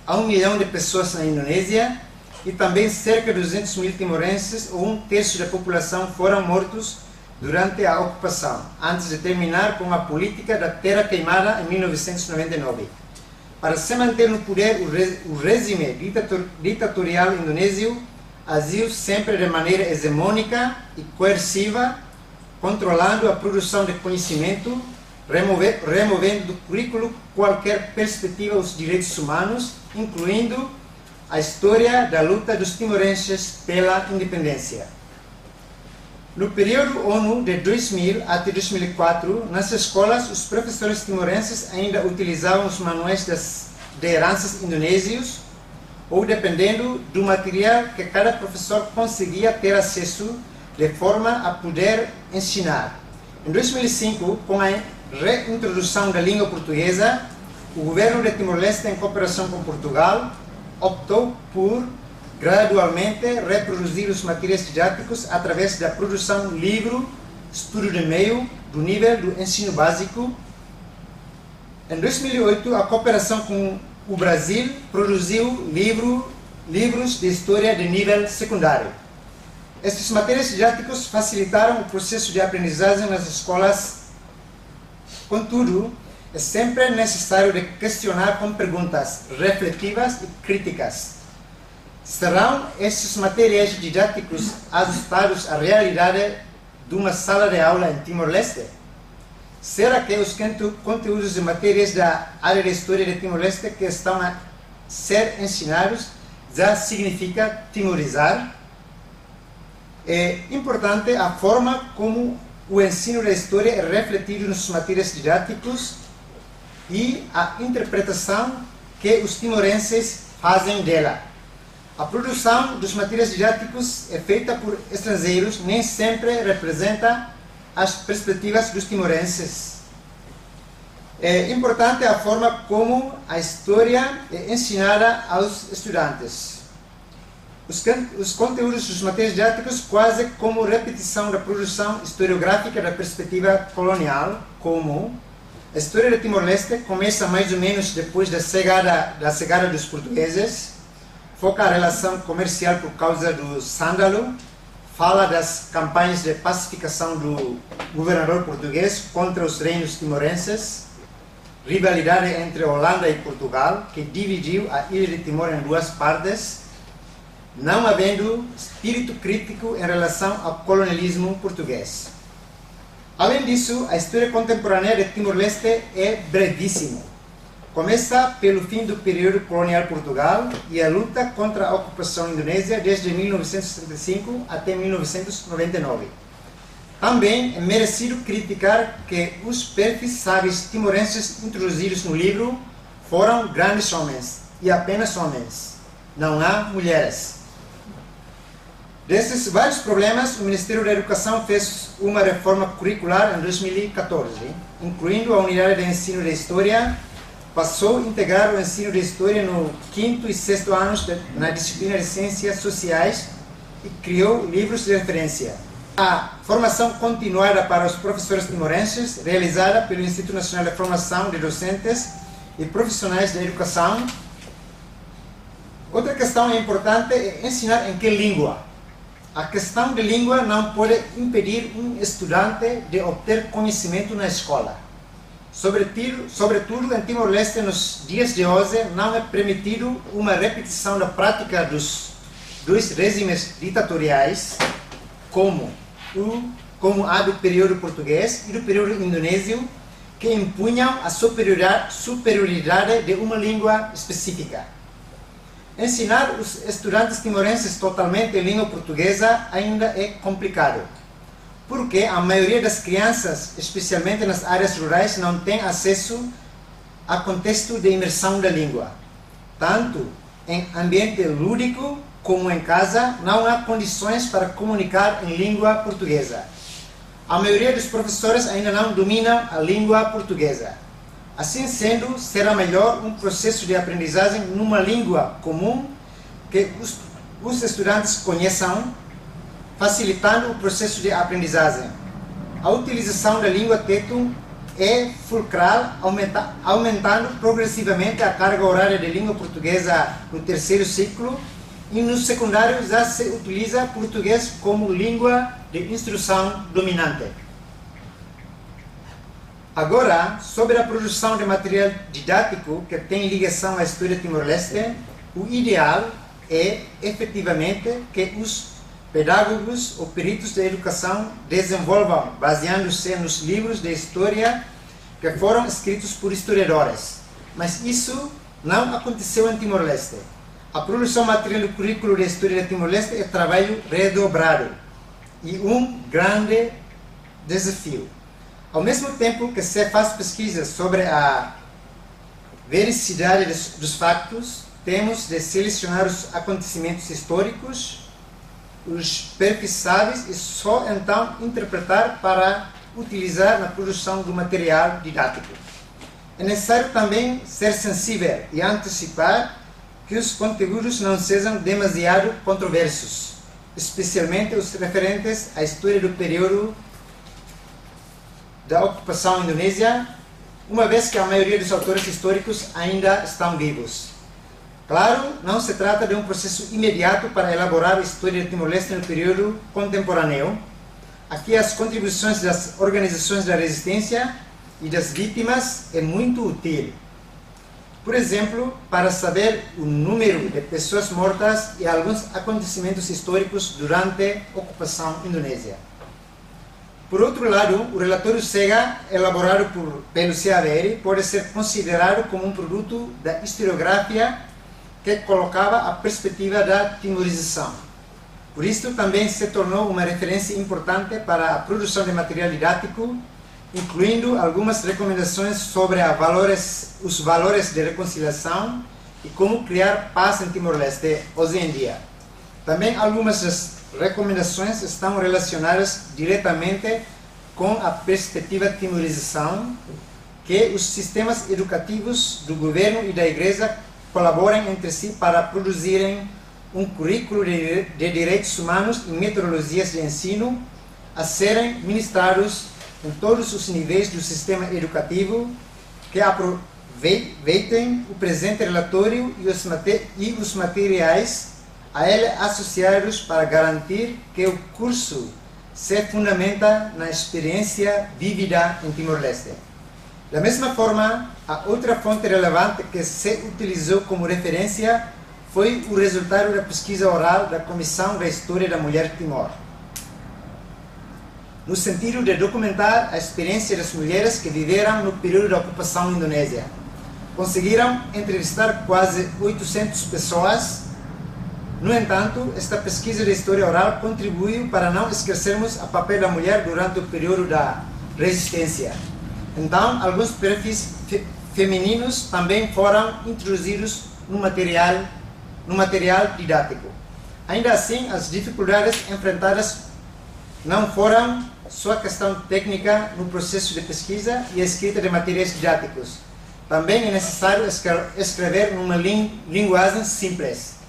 a 1 milhão de pessoas na Indonésia e também cerca de 200 mil timorenses, ou um terço da população, foram mortos durante a ocupação, antes de terminar com a política da terra queimada em 1999. Para se manter no poder, o regime ditatorial indonésio agiu sempre de maneira hegemônica e coerciva, controlando a produção de conhecimento, removendo do currículo qualquer perspectiva aos direitos humanos, incluindo a história da luta dos timorenses pela independência. No período ONU de 2000 até 2004, nas escolas, os professores timorenses ainda utilizavam os manuais das, de heranças indonésios ou dependendo do material que cada professor conseguia ter acesso de forma a poder ensinar. Em 2005, com a reintrodução da língua portuguesa, o governo de Timor-Leste, em cooperação com Portugal, optou por gradualmente reproduzir os materiais didáticos através da produção livro, estudo de meio, do nível do ensino básico. Em 2008, a cooperação com o Brasil produziu livro, livros de história de nível secundário. Estes materiais didáticos facilitaram o processo de aprendizagem nas escolas. Contudo, é sempre necessário de questionar com perguntas refletivas e críticas. Serão estes materiais didáticos ajustados à realidade de uma sala de aula em Timor-Leste? Será que os conteúdos e matérias da área de história de Timor-Leste que estão a ser ensinados já significa timorizar? É importante a forma como o ensino da história é refletido nos matérias didáticos e a interpretação que os timorenses fazem dela. A produção dos materiais didáticos é feita por estrangeiros, nem sempre representa as perspectivas dos timorenses. É importante a forma como a história é ensinada aos estudantes. Os, os conteúdos dos materiais didáticos quase como repetição da produção historiográfica da perspectiva colonial, como a história de Timor-Leste começa mais ou menos depois da chegada, da chegada dos portugueses, foca a relação comercial por causa do sândalo, fala das campanhas de pacificação do governador português contra os reinos timorenses, rivalidade entre Holanda e Portugal, que dividiu a ilha de Timor em duas partes, não havendo espírito crítico em relação ao colonialismo português. Além disso, a história contemporânea de Timor-Leste é brevíssima Começa pelo fim do período colonial Portugal e a luta contra a ocupação indonésia desde 1965 até 1999. Também é merecido criticar que os perfis sábios timorenses introduzidos no livro foram grandes homens e apenas homens. Não há mulheres. Desses vários problemas, o Ministério da Educação fez uma reforma curricular em 2014, incluindo a unidade de ensino de História passou a integrar o ensino de história no quinto e sexto anos de, na disciplina de ciências sociais e criou livros de referência. A formação continuada para os professores timorenses, realizada pelo Instituto Nacional de Formação de Docentes e Profissionais da Educação. Outra questão importante é ensinar em que língua. A questão de língua não pode impedir um estudante de obter conhecimento na escola Sobretudo, sobretudo em Timor-Leste, nos dias de hoje, não é permitido uma repetição da prática dos dois regimes ditatoriais, como, o, como a do período português e do período indonésio, que impunham a superioridade de uma língua específica. Ensinar os estudantes timorenses totalmente em língua portuguesa ainda é complicado porque a maioria das crianças, especialmente nas áreas rurais, não tem acesso a contexto de imersão da língua. Tanto em ambiente lúdico como em casa, não há condições para comunicar em língua portuguesa. A maioria dos professores ainda não domina a língua portuguesa. Assim sendo, será melhor um processo de aprendizagem numa língua comum que os, os estudantes conheçam, facilitando o processo de aprendizagem. A utilização da língua teto é fulcral, aumenta, aumentando progressivamente a carga horária de língua portuguesa no terceiro ciclo e no secundário já se utiliza português como língua de instrução dominante. Agora, sobre a produção de material didático que tem ligação à história Timor-Leste, o ideal é efetivamente que os pedagogos ou peritos da educação desenvolvam, baseando-se nos livros de história que foram escritos por historiadores. Mas isso não aconteceu em Timor-Leste. A produção material do currículo de história de Timor-Leste é trabalho redobrado e um grande desafio. Ao mesmo tempo que se faz pesquisa sobre a vericidade dos fatos, temos de selecionar os acontecimentos históricos, os perfissáveis e só então interpretar para utilizar na produção do material didático. É necessário também ser sensível e antecipar que os conteúdos não sejam demasiado controversos, especialmente os referentes à história do período da ocupação indonésia, uma vez que a maioria dos autores históricos ainda estão vivos. Claro, não se trata de um processo imediato para elaborar a história de Timor-Leste no período contemporâneo. Aqui as contribuições das organizações da resistência e das vítimas é muito útil. Por exemplo, para saber o número de pessoas mortas e alguns acontecimentos históricos durante a ocupação indonésia. Por outro lado, o relatório SEGA, elaborado por, pelo CAVR, pode ser considerado como um produto da historiografia que colocava a perspectiva da timorização. Por isso, também se tornou uma referência importante para a produção de material didático, incluindo algumas recomendações sobre valores, os valores de reconciliação e como criar paz em Timor-Leste hoje em dia. Também algumas recomendações estão relacionadas diretamente com a perspectiva de timorização, que os sistemas educativos do governo e da igreja colaborem entre si para produzirem um currículo de, de direitos humanos e metodologias de ensino a serem ministrados em todos os níveis do sistema educativo que aproveitem o presente relatório e os, materiais a ele associados para garantir que o curso se fundamenta na experiência vivida em Timor-Leste. Da mesma forma, a outra fonte relevante que se utilizou como referência foi o resultado da pesquisa oral da Comissão da História da Mulher Timor, no sentido de documentar a experiência das mulheres que viveram no período da ocupação indonésia. Conseguiram entrevistar quase 800 pessoas no entanto, esta pesquisa de história oral contribuiu para não esquecermos o papel da mulher durante o período da resistência. Então, alguns perfis fe femininos também foram introduzidos no material, no material didático. Ainda assim, as dificuldades enfrentadas não foram só questão técnica no processo de pesquisa e escrita de materiais didáticos. Também é necessário escrever numa linguagem simples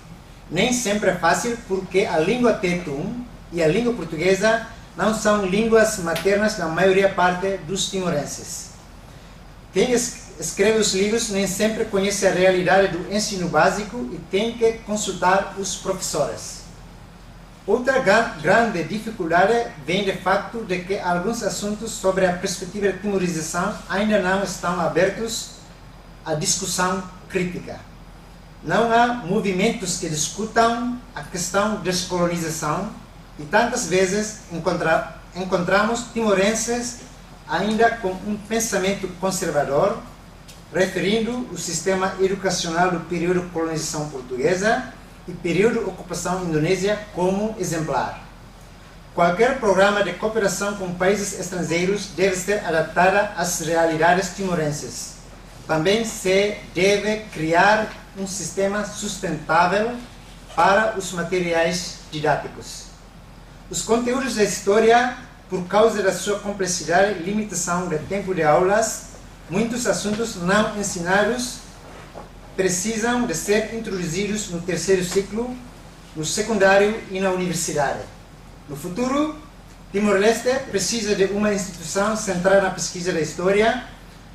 nem sempre é fácil porque a língua tetum e a língua portuguesa não são línguas maternas na maioria parte dos timorenses. Quem escreve os livros nem sempre conhece a realidade do ensino básico e tem que consultar os professores. Outra grande dificuldade vem do fato de que alguns assuntos sobre a perspectiva de timorização ainda não estão abertos à discussão crítica. Não há movimentos que discutam a questão da descolonização e tantas vezes encontra, encontramos timorenses ainda com um pensamento conservador, referindo o sistema educacional do período colonização portuguesa e período ocupação indonésia como exemplar. Qualquer programa de cooperação com países estrangeiros deve ser adaptado às realidades timorenses. Também se deve criar um sistema sustentável para os materiais didáticos. Os conteúdos da história, por causa da sua complexidade e limitação de tempo de aulas, muitos assuntos não ensinados precisam de ser introduzidos no terceiro ciclo, no secundário e na universidade. No futuro, Timor-Leste precisa de uma instituição centrada na pesquisa da história,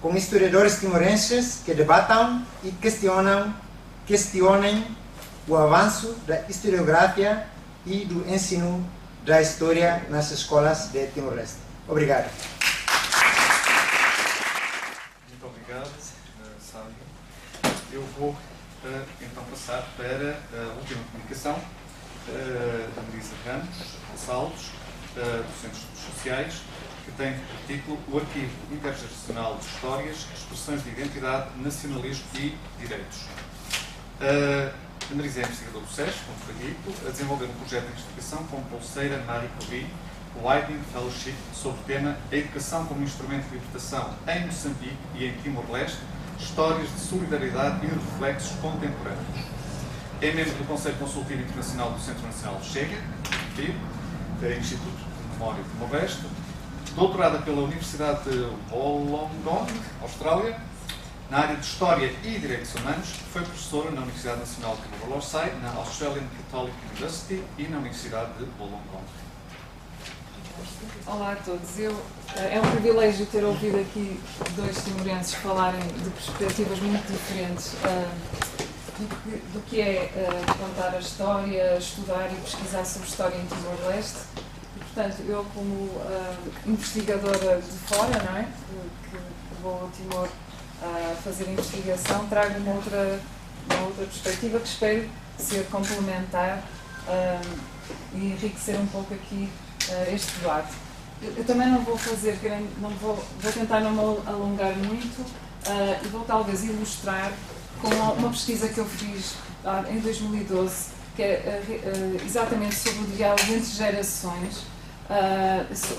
com historiadores timorenses que debatam e questionam, questionem o avanço da historiografia e do ensino da história nas escolas de Timor-Leste. Obrigado. Muito obrigado, uh, Sábio. Eu vou uh, então passar para a última comunicação uh, da Marisa Ramos uh, do Centro de Estudos Sociais, que tem por título O Arquivo Intergeracional de Histórias, Expressões de Identidade, Nacionalismo e Direitos. Uh, a Marisa é investigadora do SES, como foi dito, a desenvolver um projeto de investigação com pulseira Marie Curie, Widening Fellowship, sobre o tema A Educação como Instrumento de Libertação em Moçambique e em Timor-Leste, Histórias de Solidariedade e Reflexos Contemporâneos. É membro do Conselho Consultivo Internacional do Centro Nacional Chega, Instituto de Memória de Timor-Leste, doutorada pela Universidade de Wollongong, Austrália, na área de História e Direitos Humanos, foi professora na Universidade Nacional de Timor-Leste, na Australian Catholic University e na Universidade de Wollongong. Olá a todos. Eu, é um privilégio ter ouvido aqui dois timorenses falarem de perspectivas muito diferentes uh, do, que, do, que, é uh, contar a história, estudar e pesquisar sobre história em Timor-Leste. Portanto, eu, como uh, investigadora de fora, não é? que, que vou ao Timor a fazer investigação, trago uma outra, uma outra perspectiva que espero ser complementar e enriquecer um pouco aqui uh, este debate. Eu, eu, também não vou fazer grande, não vou, vou tentar não me alongar muito uh, e vou talvez ilustrar com uma pesquisa que eu fiz uh, em 2012, que é uh, exatamente sobre o diálogo entre gerações,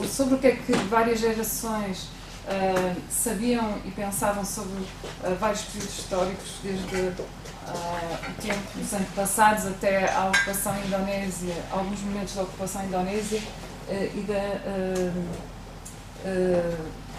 sobre o que é que várias gerações sabiam e pensavam sobre vários períodos históricos, desde o tempo dos antepassados até a ocupação indonésia, alguns momentos da ocupação indonésia e da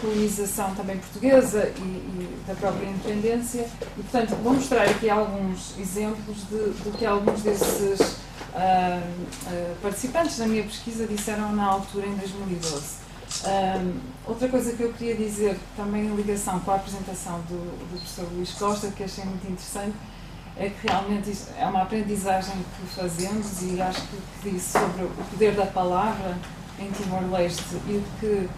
colonização também portuguesa e, e, da própria independência. E, portanto, vou mostrar aqui alguns exemplos de, do que alguns desses uh, uh, participantes da minha pesquisa disseram na altura, em 2012. Um, outra coisa que eu queria dizer, também em ligação com a apresentação do, do professor Luís Costa, que achei muito interessante, é que realmente é uma aprendizagem que fazemos e acho que, que disse sobre o poder da palavra em Timor-Leste e o que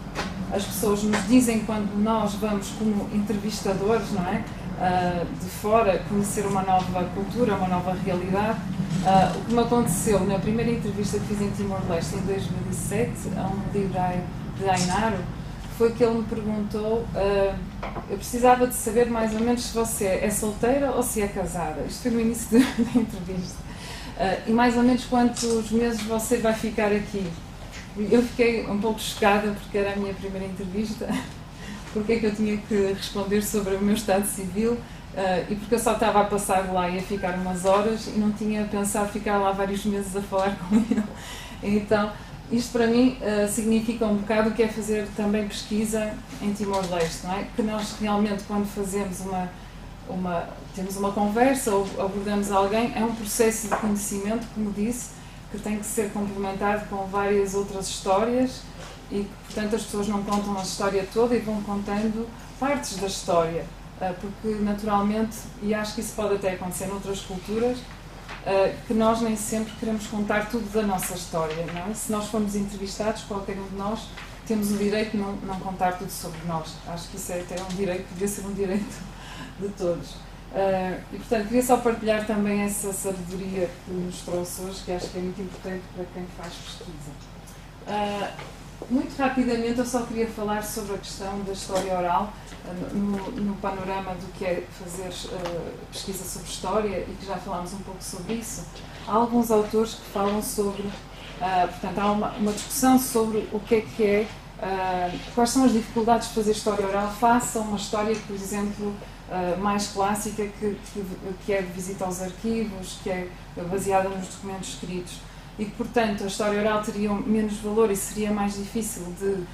as pessoas nos dizem quando nós vamos como entrevistadores, não é? Uh, de fora, conhecer uma nova cultura, uma nova realidade. Uh, o que me aconteceu na primeira entrevista que fiz em Timor-Leste em 2007, a um livro Ainaro, foi que ele me perguntou, uh, eu precisava de saber mais ou menos se você é solteira ou se é casada. Isto foi no início da <laughs> entrevista. e mais ou menos quantos meses você vai ficar aqui. Eu fiquei um pouco chocada porque era a minha primeira entrevista, <laughs> porque é que eu tinha que responder sobre o meu estado civil uh, e porque eu só estava a passar lá e a ficar umas horas e não tinha pensado ficar lá vários meses a falar <laughs> com ele. Então, isto para mim uh, significa um bocado o que é fazer também pesquisa em Timor-Leste, não é? Que nós realmente, quando fazemos uma, uma, temos uma conversa ou abordamos alguém, é um processo de conhecimento, como disse, que tem que ser complementado com várias outras histórias e que, portanto, as pessoas não contam a história toda e vão contando partes da história, ah, porque naturalmente, e acho que isso pode até acontecer noutras culturas, ah, que nós nem sempre queremos contar tudo da nossa história, não é? Se nós formos entrevistados, qualquer um de nós temos o direito de não, não contar tudo sobre nós. Acho que isso é até um direito, devia ser um direito de todos. Uh, e portanto, queria só partilhar também essa sabedoria que nos trouxe hoje, que acho que é muito importante para quem faz pesquisa. Uh, muito rapidamente, eu só queria falar sobre a questão da história oral, uh, no, no, panorama do que é fazer pesquisa sobre história, e que já falámos um pouco sobre isso. Há alguns autores que falam sobre, portanto, há uma, uma, discussão sobre o que é que é, quais são as dificuldades de fazer história oral face a uma história por exemplo, uh, mais clássica que, que, que, é visita aos arquivos, que é baseada nos documentos escritos. E que, portanto, a história oral teria menos valor e seria mais difícil de uh,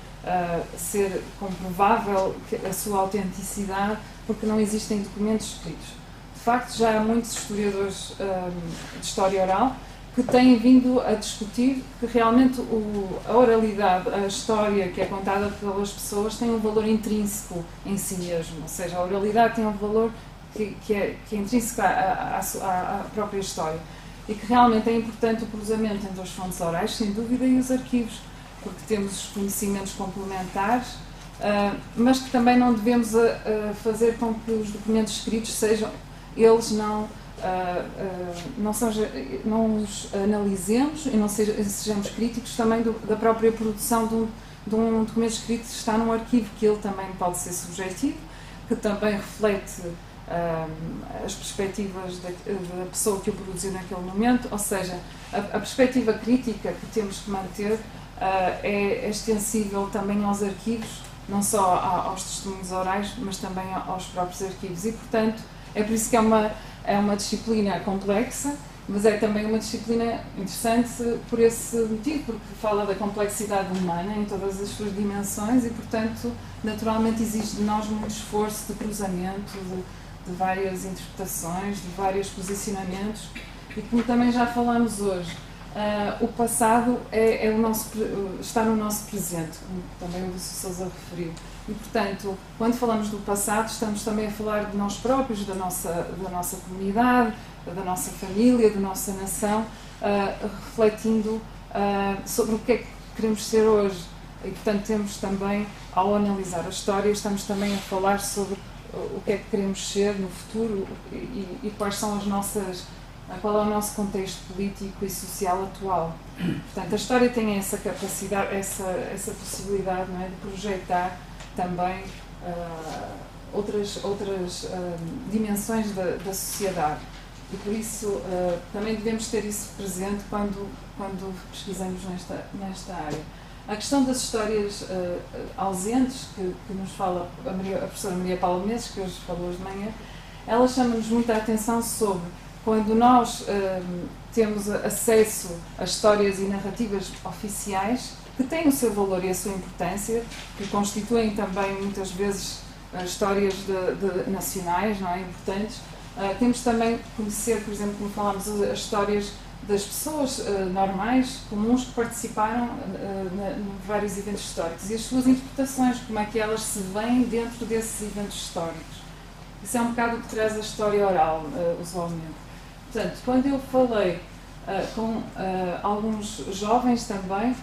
ser comprovável a sua autenticidade porque não existem documentos escritos. De facto, já há muitos historiadores um, de história oral que têm vindo a discutir que realmente o, a oralidade, a história que é contada pelas pessoas tem um valor intrínseco em si mesmo, ou seja, a oralidade tem um valor que, que, é, que é intrínseco à, à, à, própria história e que realmente é importante o cruzamento entre as fontes orais, sem dúvida, e os arquivos, porque temos os conhecimentos complementares, uh, mas que também não devemos uh, fazer com que os documentos escritos sejam, eles não não, seja, não os analisemos e não seja, sejamos críticos também da própria produção de um, de um documento escrito que está num arquivo, que ele também pode ser subjetivo, que também reflete as perspectivas da, pessoa que o produziu naquele momento, ou seja, a, a perspectiva crítica que temos que manter uh, é extensível também aos arquivos, não só aos testemunhos orais, mas também aos próprios arquivos. E, portanto, é por isso que é uma, é uma disciplina complexa, mas é também uma disciplina interessante por esse motivo, porque fala da complexidade humana em todas as suas dimensões e, portanto, naturalmente exige de nós muito esforço de cruzamento, de, de várias interpretações, de vários posicionamentos e como também já falamos hoje, uh, o passado é, é, o nosso, está no nosso presente, como também o Lúcio Sousa referiu. E, portanto, quando falamos do passado, estamos também a falar de nós próprios, da nossa, da nossa comunidade, da nossa família, da nossa nação, uh, refletindo uh, sobre o que é que queremos ser hoje. E, portanto, temos também, ao analisar a história, estamos também a falar sobre o que é que queremos ser no futuro e, e quais são as nossas qual é o nosso contexto político e social atual. Portanto, a história tem essa capacidade, essa, essa possibilidade não é, de projetar também uh, outras, outras uh, dimensões da, da, sociedade. E por isso uh, também devemos ter isso presente quando, quando pesquisamos nesta, nesta área. A questão das histórias ausentes, que, que, nos fala a, Maria, a professora Maria Paula Menezes, que hoje falou hoje de manhã, ela chama-nos muita atenção sobre quando nós temos acesso a histórias e narrativas oficiais, que têm o seu valor e a sua importância, que constituem também muitas vezes uh, histórias de, de, nacionais, não é, importantes. Uh, temos também conhecer, por exemplo, como falámos, as histórias das pessoas uh, normais, comuns, que participaram em vários eventos históricos e as suas interpretações, como é que elas se veem dentro desses eventos históricos. Isso é um bocado o que traz a história oral, usualmente. Portanto, quando eu falei com alguns jovens também,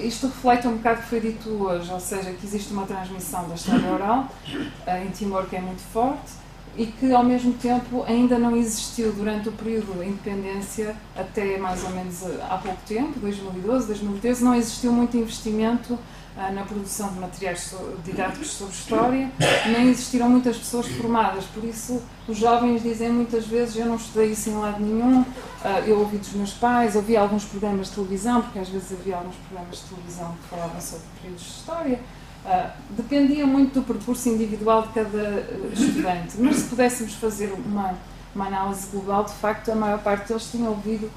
isto reflete um bocado o que foi dito hoje, ou seja, que existe uma transmissão da história oral uh, em Timor que é muito forte e que ao mesmo tempo ainda não existiu durante o período de independência até mais ou menos ah, há pouco tempo, 2012, 2013, não existiu muito investimento ah, na produção de materiais didáticos sobre história, nem existiram muitas pessoas formadas, por isso os jovens dizem muitas vezes eu não estudei isso em lado nenhum, ah, eu ouvi dos meus pais, ouvi alguns programas de televisão, porque às vezes havia alguns programas de televisão que falavam sobre períodos de história, Uh, dependia muito do percurso individual de cada estudante, mas se pudéssemos fazer uma, uma análise global, de facto, a maior parte deles tinha ouvido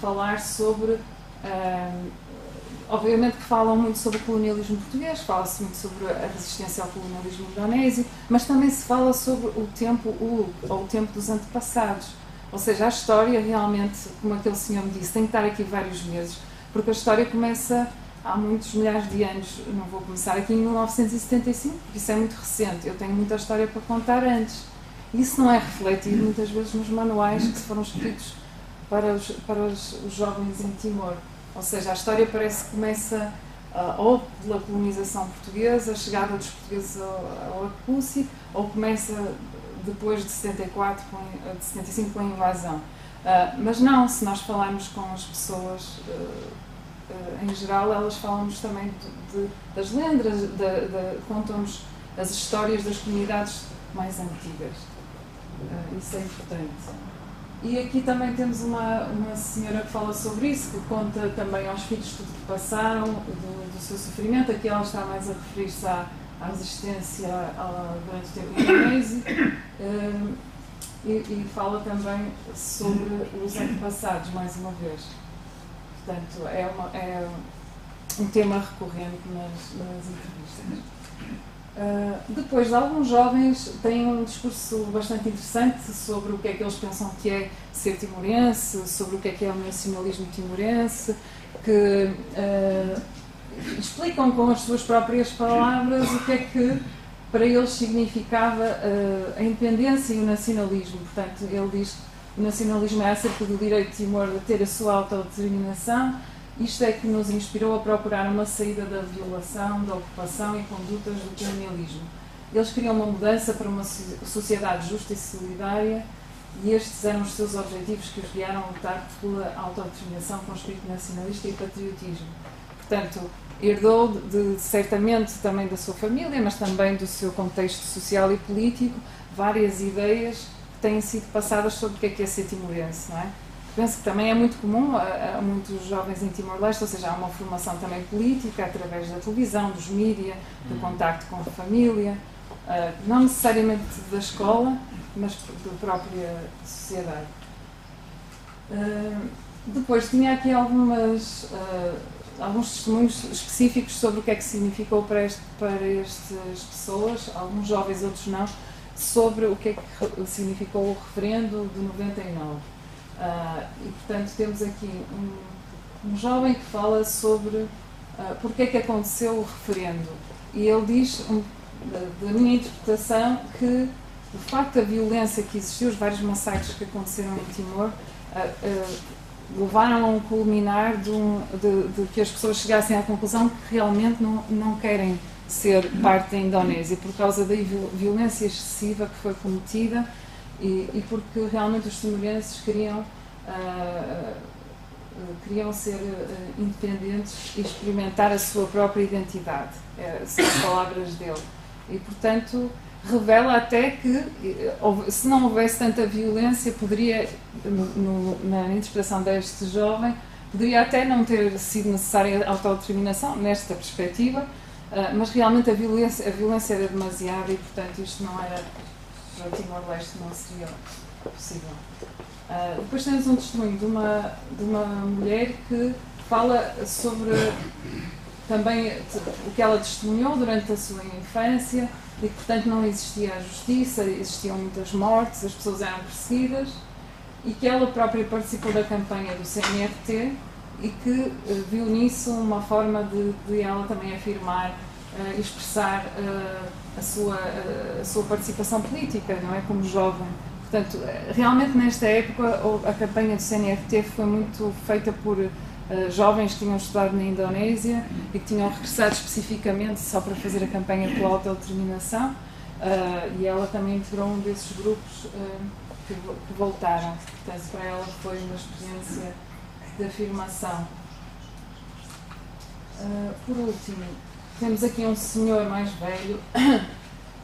falar sobre uh, obviamente que falam muito sobre o colonialismo português, fala-se muito sobre a resistência ao colonialismo indonésio, mas também se fala sobre o tempo Ulu, ou o tempo dos antepassados. Ou seja, a história realmente, como aquele senhor me disse, tem que estar aqui vários meses, porque a história começa há muitos milhares de anos, não vou começar aqui em 1975, porque isso é muito recente, eu tenho muita história para contar antes. Isso não é refletido muitas vezes nos manuais que foram escritos para os, para os, os jovens em Timor. Ou seja, a história parece que começa uh, ou pela colonização portuguesa, a chegada dos portugueses ao, ao ou começa depois de 74, com, de 75 com a invasão. Uh, mas não, se nós falarmos com as pessoas uh, em geral, elas falam-nos também de, de, das lendas, contam-nos as histórias das comunidades mais antigas. isso é importante. E aqui também temos uma, uma senhora que fala sobre isso, que conta também aos filhos tudo que passaram, do, do seu sofrimento. Aqui ela está mais a referir-se à, à resistência à, durante o tempo indonésio. Um, e, e, fala também sobre os antepassados, mais uma vez. Portanto, é, uma, é um tema recorrente nas, nas entrevistas. Uh, depois, alguns jovens têm um discurso bastante interessante sobre o que é que eles pensam que é ser timorense, sobre o que é que é o nacionalismo timorense, que uh, explicam com as suas próprias palavras o que é que para eles significava uh, a independência e o nacionalismo. Portanto, ele diz que o nacionalismo é acerca do direito de Timor de ter a sua autodeterminação. Isto é que nos inspirou a procurar uma saída da violação, da ocupação e condutas do colonialismo. Eles queriam uma mudança para uma sociedade justa e solidária e estes eram os seus objetivos que os guiaram a lutar pela autodeterminação com espírito nacionalista e patriotismo. Portanto, herdou de, certamente também da sua família, mas também do seu contexto social e político, várias ideias têm sido passadas sobre o que é, que é ser timorense, não é? Penso que também é muito comum a, a muitos jovens em Timor-Leste, ou seja, há uma formação também política através da televisão, dos mídias, do uhum. contacto com a família, uh, não necessariamente da escola, mas da própria sociedade. Uh, depois tinha aqui algumas uh, alguns testemunhos específicos sobre o que é que significou para, este, para estas pessoas, alguns jovens, outros não, sobre o que é que significou o referendo de 99. Uh, ah, e, portanto, temos aqui um, um jovem que fala sobre uh, porque é que aconteceu o referendo. E ele diz, um, da, minha interpretação, que o facto da violência que existiu, os vários massacres que aconteceram em Timor, uh, levaram a um culminar de, um, de, de, que as pessoas chegassem à conclusão que realmente não, não querem ser parte da Indonésia por causa da violência excessiva que foi cometida e, e porque realmente os timorenses queriam uh, queriam ser uh, independentes e experimentar a sua própria identidade. Uh, são as palavras dele. E portanto revela até que, eh, se não houvesse tanta violência, poderia, no, na interpretação deste jovem, poderia até não ter sido necessária a autodeterminação, nesta perspectiva, uh, mas realmente a violência, a violência era demasiada e, portanto, isto não era, para o Timor-Leste não seria possível. Uh, depois temos um testemunho de uma, de uma mulher que fala sobre também o que ela testemunhou durante a sua infância, e que, portanto, não existia a justiça, existiam muitas mortes, as pessoas eram perseguidas e que ela própria participou da campanha do CNRT e que uh, viu nisso uma forma de, de ela também afirmar e uh, expressar uh, a, sua, a sua participação política, não é? Como jovem. Portanto, realmente nesta época a campanha do CNRT foi muito feita por eh, jovens que tinham estudado na Indonésia e que tinham regressado especificamente só para fazer a campanha pela autodeterminação. Uh, e ela também integrou um desses grupos uh, que, que, voltaram. Portanto, para ela foi uma experiência de afirmação. Uh, por último, temos aqui um senhor mais velho <coughs>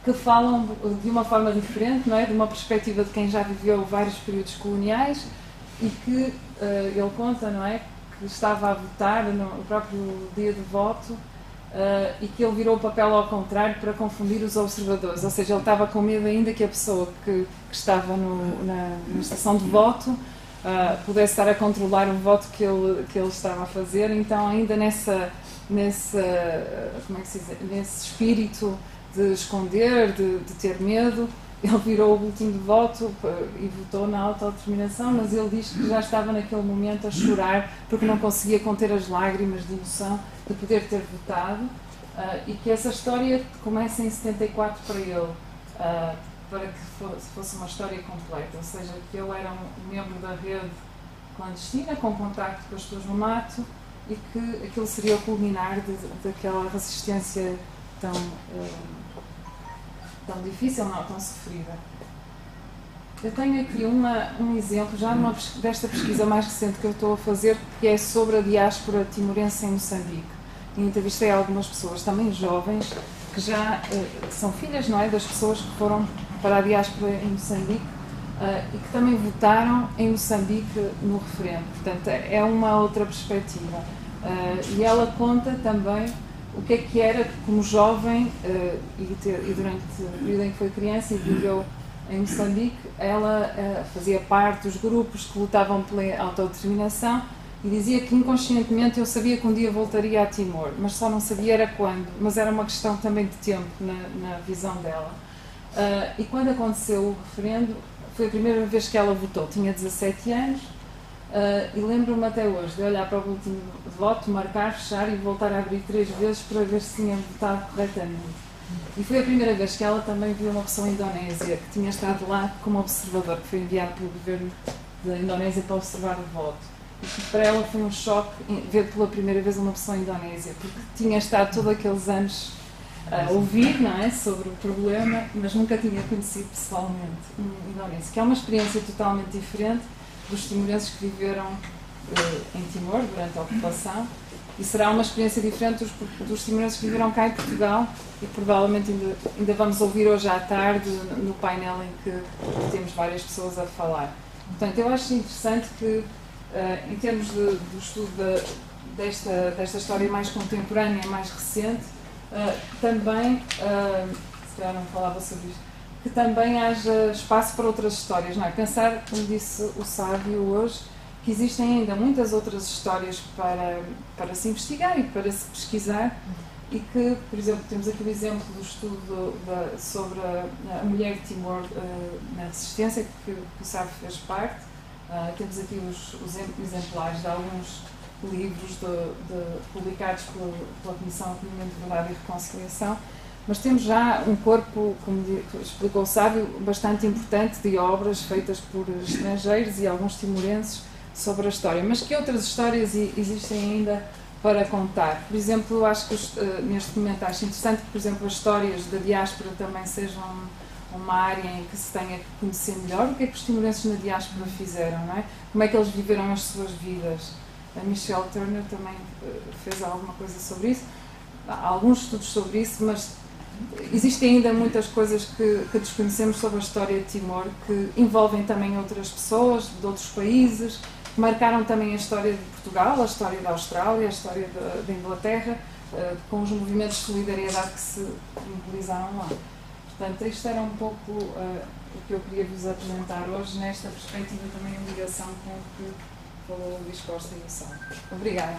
que falam de uma forma diferente, não é? de uma perspectiva de quem já viveu vários períodos coloniais e que ele conta, não é? que estava a votar no próprio dia de voto uh, e que ele virou o papel ao contrário para confundir os observadores. Ou seja, ele estava com medo ainda que a pessoa que, que estava no, na, na, estação de voto uh, pudesse estar a controlar o voto que ele, que ele estava a fazer. Então, ainda nessa, nessa, como é que se diz, nesse espírito de esconder, de, de ter medo, ele virou o boletim de voto e votou na autodeterminação, mas ele diz que já estava naquele momento a chorar porque não conseguia conter as lágrimas de emoção de poder ter votado uh, e que essa história começa em 74 para ele, uh, para que fosse uma história completa, ou seja, que ele era um membro da rede clandestina, com contacto com as pessoas no mato e que aquilo seria o culminar de, daquela resistência tão. Uh, tão difícil, não tão sofrida. Eu tenho aqui uma, um exemplo, já numa, desta pesquisa mais recente que eu estou a fazer, que é sobre a diáspora timorense em Moçambique. E entrevistei algumas pessoas, também jovens, que já uh, são filhas não é, das pessoas que foram para a diáspora em Moçambique uh, e que também votaram em Moçambique no referendo. Portanto, é uma outra perspectiva. Uh, e ela conta também o que é que era como jovem uh, e, ter, e, durante o período em que foi criança e viveu em Moçambique, ela fazia parte dos grupos que lutavam pela autodeterminação e dizia que inconscientemente eu sabia que um dia voltaria a Timor, mas só não sabia era quando, mas era uma questão também de tempo na, na visão dela. Uh, e quando aconteceu o referendo, foi a primeira vez que ela votou, tinha 17 anos, uh, e lembro-me até hoje de olhar para o último voto, marcar, fechar e voltar a abrir três vezes para ver se tinha votado corretamente. E foi a primeira vez que ela também viu uma opção indonésia, que tinha estado lá como observador, que foi enviado pelo governo da Indonésia para observar o voto e para ela foi um choque ver pela primeira vez uma pessoa indonésia, porque tinha estado todos aqueles anos a ouvir não é, sobre o problema, mas nunca tinha conhecido pessoalmente um indonésio, que é uma experiência totalmente diferente dos timorenses que viveram uh, em Timor durante a ocupação e será uma experiência diferente dos, dos timorenses que viveram cá em Portugal e provavelmente ainda, ainda vamos ouvir hoje à tarde no painel em que temos várias pessoas a falar. Portanto, eu acho interessante que Uh, em termos do estudo de, desta, desta história mais contemporânea, mais recente, uh, também, uh, se calhar não falava sobre isto, que também haja espaço para outras histórias, não é? Pensar, como disse o sábio hoje, que existem ainda muitas outras histórias para, para se investigar e para se pesquisar e que, por exemplo, temos aqui o exemplo do estudo da, sobre a, a, mulher de Timor na resistência, que, que o sábio fez parte, Uh, temos aqui os, os, exemplares de alguns livros de, de, publicados pela, pela Comissão de Acolhimento de Verdade e Reconciliação, mas temos já um corpo, como explicou o Sábio, bastante importante de obras feitas por estrangeiros e alguns timorenses sobre a história. Mas que outras histórias existem ainda para contar? Por exemplo, acho que uh, neste momento acho interessante que, por exemplo, as histórias da diáspora também sejam uma área em que se tenha que conhecer melhor o que é que os timorenses na diáspora fizeram, não é? Como é que eles viveram as suas vidas. A Michelle Turner também eh, fez alguma coisa sobre isso, há alguns estudos sobre isso, mas existem ainda muitas coisas que, que desconhecemos sobre a história de Timor que envolvem também outras pessoas de outros países, que marcaram também a história de Portugal, a história da Austrália, a história da Inglaterra, uh, com os movimentos de solidariedade que se mobilizaram lá. Portanto, isto era um pouco uh, o que eu queria vos apresentar hoje, nesta perspectiva também em ligação com o que pelo esforço e emoção. Obrigada.